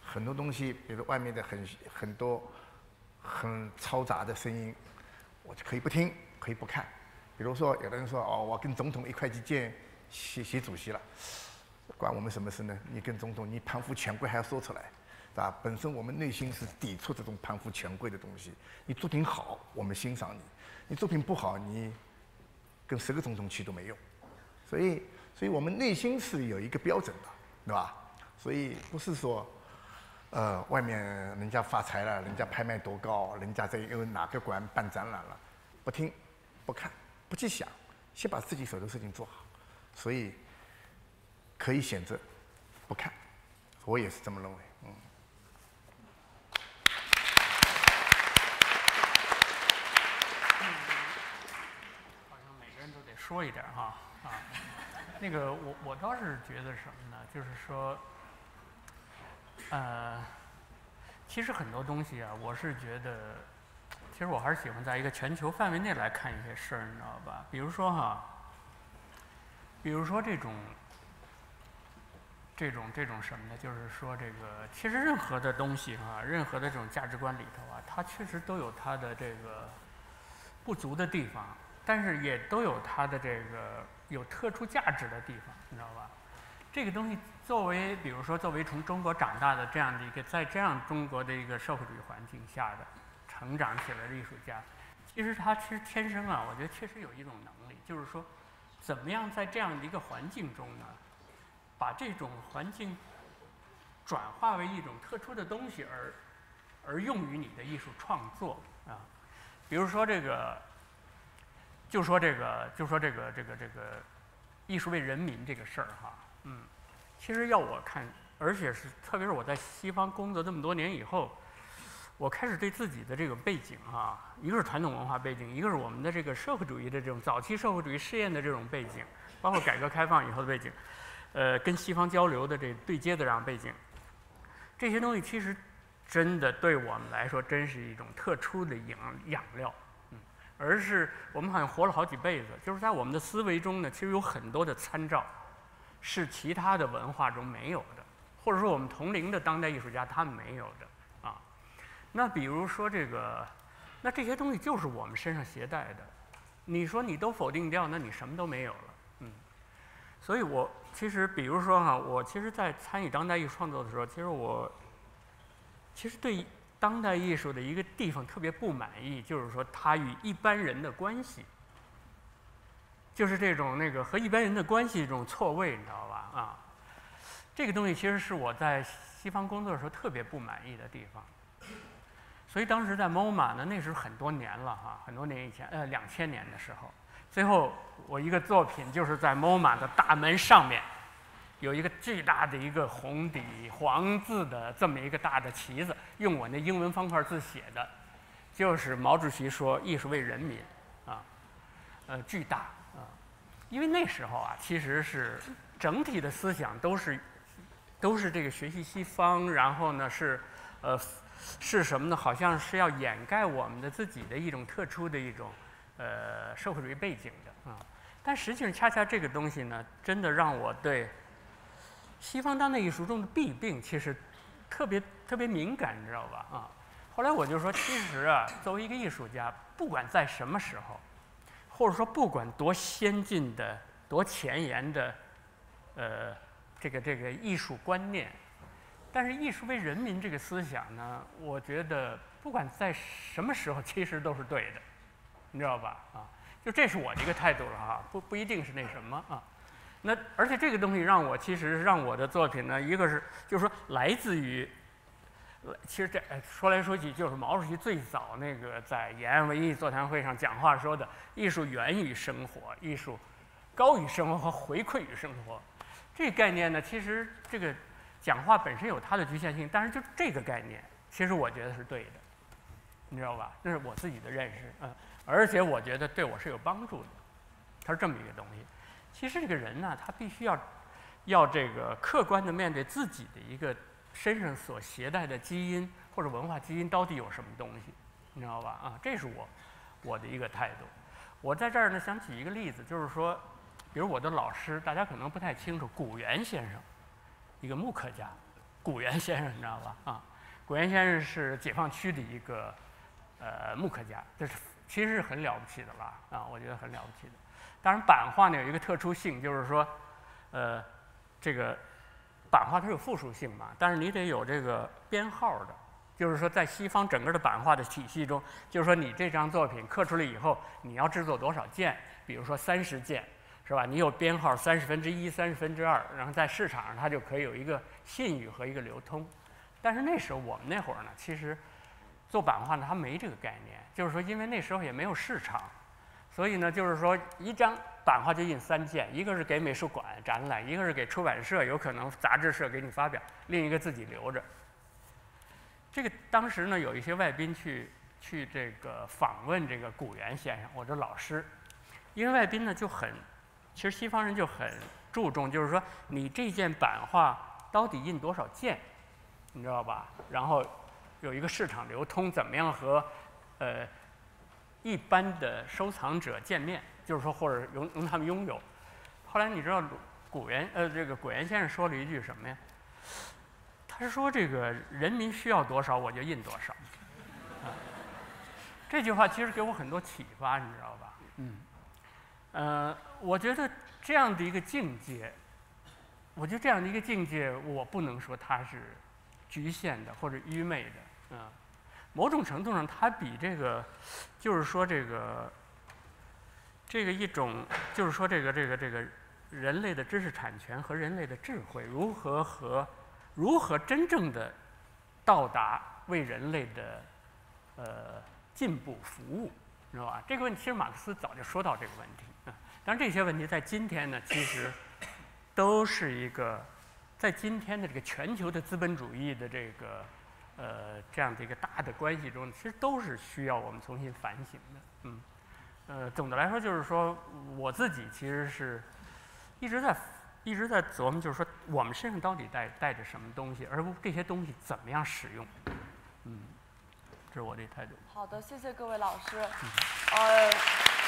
很多东西，比如外面的很很多很嘈杂的声音，我就可以不听，可以不看。比如说，有的人说哦，我跟总统一块去见习习主席了，关我们什么事呢？你跟总统，你攀附权贵还要说出来，啊？本身我们内心是抵触这种攀附权贵的东西。你作品好，我们欣赏你；你作品不好，你跟十个总统去都没用。所以，所以我们内心是有一个标准的，对吧？所以不是说，呃，外面人家发财了，人家拍卖多高，人家在有哪个馆办展览了，不听，不看。不去想，先把自己手头事情做好，所以可以选择不看，我也是这么认为，嗯。好像每个人都得说一点哈啊，那个我我倒是觉得什么呢？就是说，呃，其实很多东西啊，我是觉得。其实我还是喜欢在一个全球范围内来看一些事儿，你知道吧？比如说哈，比如说这种、这种、这种什么呢？就是说这个，其实任何的东西哈，任何的这种价值观里头啊，它确实都有它的这个不足的地方，但是也都有它的这个有特殊价值的地方，你知道吧？这个东西作为，比如说作为从中国长大的这样的一个，在这样中国的一个社会主义环境下的。成长起来的艺术家，其实他其实天生啊，我觉得确实有一种能力，就是说，怎么样在这样的一个环境中呢，把这种环境转化为一种特殊的东西，而而用于你的艺术创作啊。比如说这个，就说这个，就说这个这个这个艺术为人民这个事儿哈，嗯，其实要我看，而且是特别是我在西方工作这么多年以后。我开始对自己的这个背景哈，一个是传统文化背景，一个是我们的这个社会主义的这种早期社会主义试验的这种背景，包括改革开放以后的背景，呃，跟西方交流的这对接的这样背景，这些东西其实真的对我们来说，真是一种特殊的养养料，而是我们好像活了好几辈子，就是在我们的思维中呢，其实有很多的参照，是其他的文化中没有的，或者说我们同龄的当代艺术家他们没有的啊。那比如说这个，那这些东西就是我们身上携带的。你说你都否定掉，那你什么都没有了。嗯，所以我其实，比如说哈，我其实，在参与当代艺术创作的时候，其实我其实对当代艺术的一个地方特别不满意，就是说它与一般人的关系，就是这种那个和一般人的关系这种错位，你知道吧？啊，这个东西其实是我在西方工作的时候特别不满意的地方。所以当时在 MoMA 呢，那时候很多年了哈，很多年以前，呃，两千年的时候，最后我一个作品就是在 MoMA 的大门上面，有一个巨大的一个红底黄字的这么一个大的旗子，用我那英文方块字写的，就是毛主席说“艺术为人民”，啊，呃，巨大啊，因为那时候啊，其实是整体的思想都是都是这个学习西方，然后呢是，呃。是什么呢？好像是要掩盖我们的自己的一种特殊的一种，呃，社会主义背景的啊。但实际上，恰恰这个东西呢，真的让我对西方当代艺术中的弊病，其实特别特别敏感，你知道吧？啊。后来我就说，其实啊，作为一个艺术家，不管在什么时候，或者说不管多先进的、多前沿的，呃，这个这个艺术观念。但是艺术为人民这个思想呢，我觉得不管在什么时候，其实都是对的，你知道吧？啊，就这是我的一个态度了哈，不不一定是那什么啊。那而且这个东西让我其实让我的作品呢，一个是就是说来自于，其实这说来说去就是毛主席最早那个在延安文艺座谈会上讲话说的“艺术源于生活，艺术高于生活和回馈于生活”这概念呢，其实这个。讲话本身有它的局限性，但是就这个概念，其实我觉得是对的，你知道吧？这是我自己的认识，嗯，而且我觉得对我是有帮助的。它是这么一个东西。其实这个人呢，他必须要要这个客观的面对自己的一个身上所携带的基因或者文化基因到底有什么东西，你知道吧？啊，这是我我的一个态度。我在这儿呢，想举一个例子，就是说，比如我的老师，大家可能不太清楚，古元先生。一个木刻家，古元先生，你知道吧？啊，古元先生是解放区的一个呃木刻家，这是其实是很了不起的了啊，我觉得很了不起的。当然，版画呢有一个特殊性，就是说，呃，这个版画它有复数性嘛，但是你得有这个编号的，就是说在西方整个的版画的体系中，就是说你这张作品刻出来以后，你要制作多少件，比如说三十件，是吧？你有编号三十分之一、三十分之二，然后在市场上它就可以有一个信誉和一个流通。但是那时候我们那会儿呢，其实做版画呢，它没这个概念，就是说因为那时候也没有市场，所以呢，就是说一张版画就印三件，一个是给美术馆展览，一个是给出版社，有可能杂志社给你发表，另一个自己留着。这个当时呢，有一些外宾去去这个访问这个古元先生，我的老师，因为外宾呢就很，其实西方人就很注重，就是说你这件版画到底印多少件。你知道吧？然后有一个市场流通，怎么样和呃一般的收藏者见面？就是说，或者容容他们拥有。后来你知道古元呃这个古元先生说了一句什么呀？他是说这个人民需要多少我就印多少。这句话其实给我很多启发，你知道吧？嗯。呃，我觉得这样的一个境界，我觉得这样的一个境界，我不能说它是。局限的或者愚昧的，啊，某种程度上，它比这个，就是说这个，这个一种，就是说这个这个这个人类的知识产权和人类的智慧如何和如何真正的到达为人类的呃进步服务，知道吧？这个问题其实马克思早就说到这个问题，啊，但这些问题在今天呢，其实都是一个。在今天的这个全球的资本主义的这个呃这样的一个大的关系中，其实都是需要我们重新反省的。嗯，呃，总的来说就是说，我自己其实是一直在一直在琢磨，就是说我们身上到底带带着什么东西，而这些东西怎么样使用。嗯，这是我的态度。好的，谢谢各位老师。嗯呃。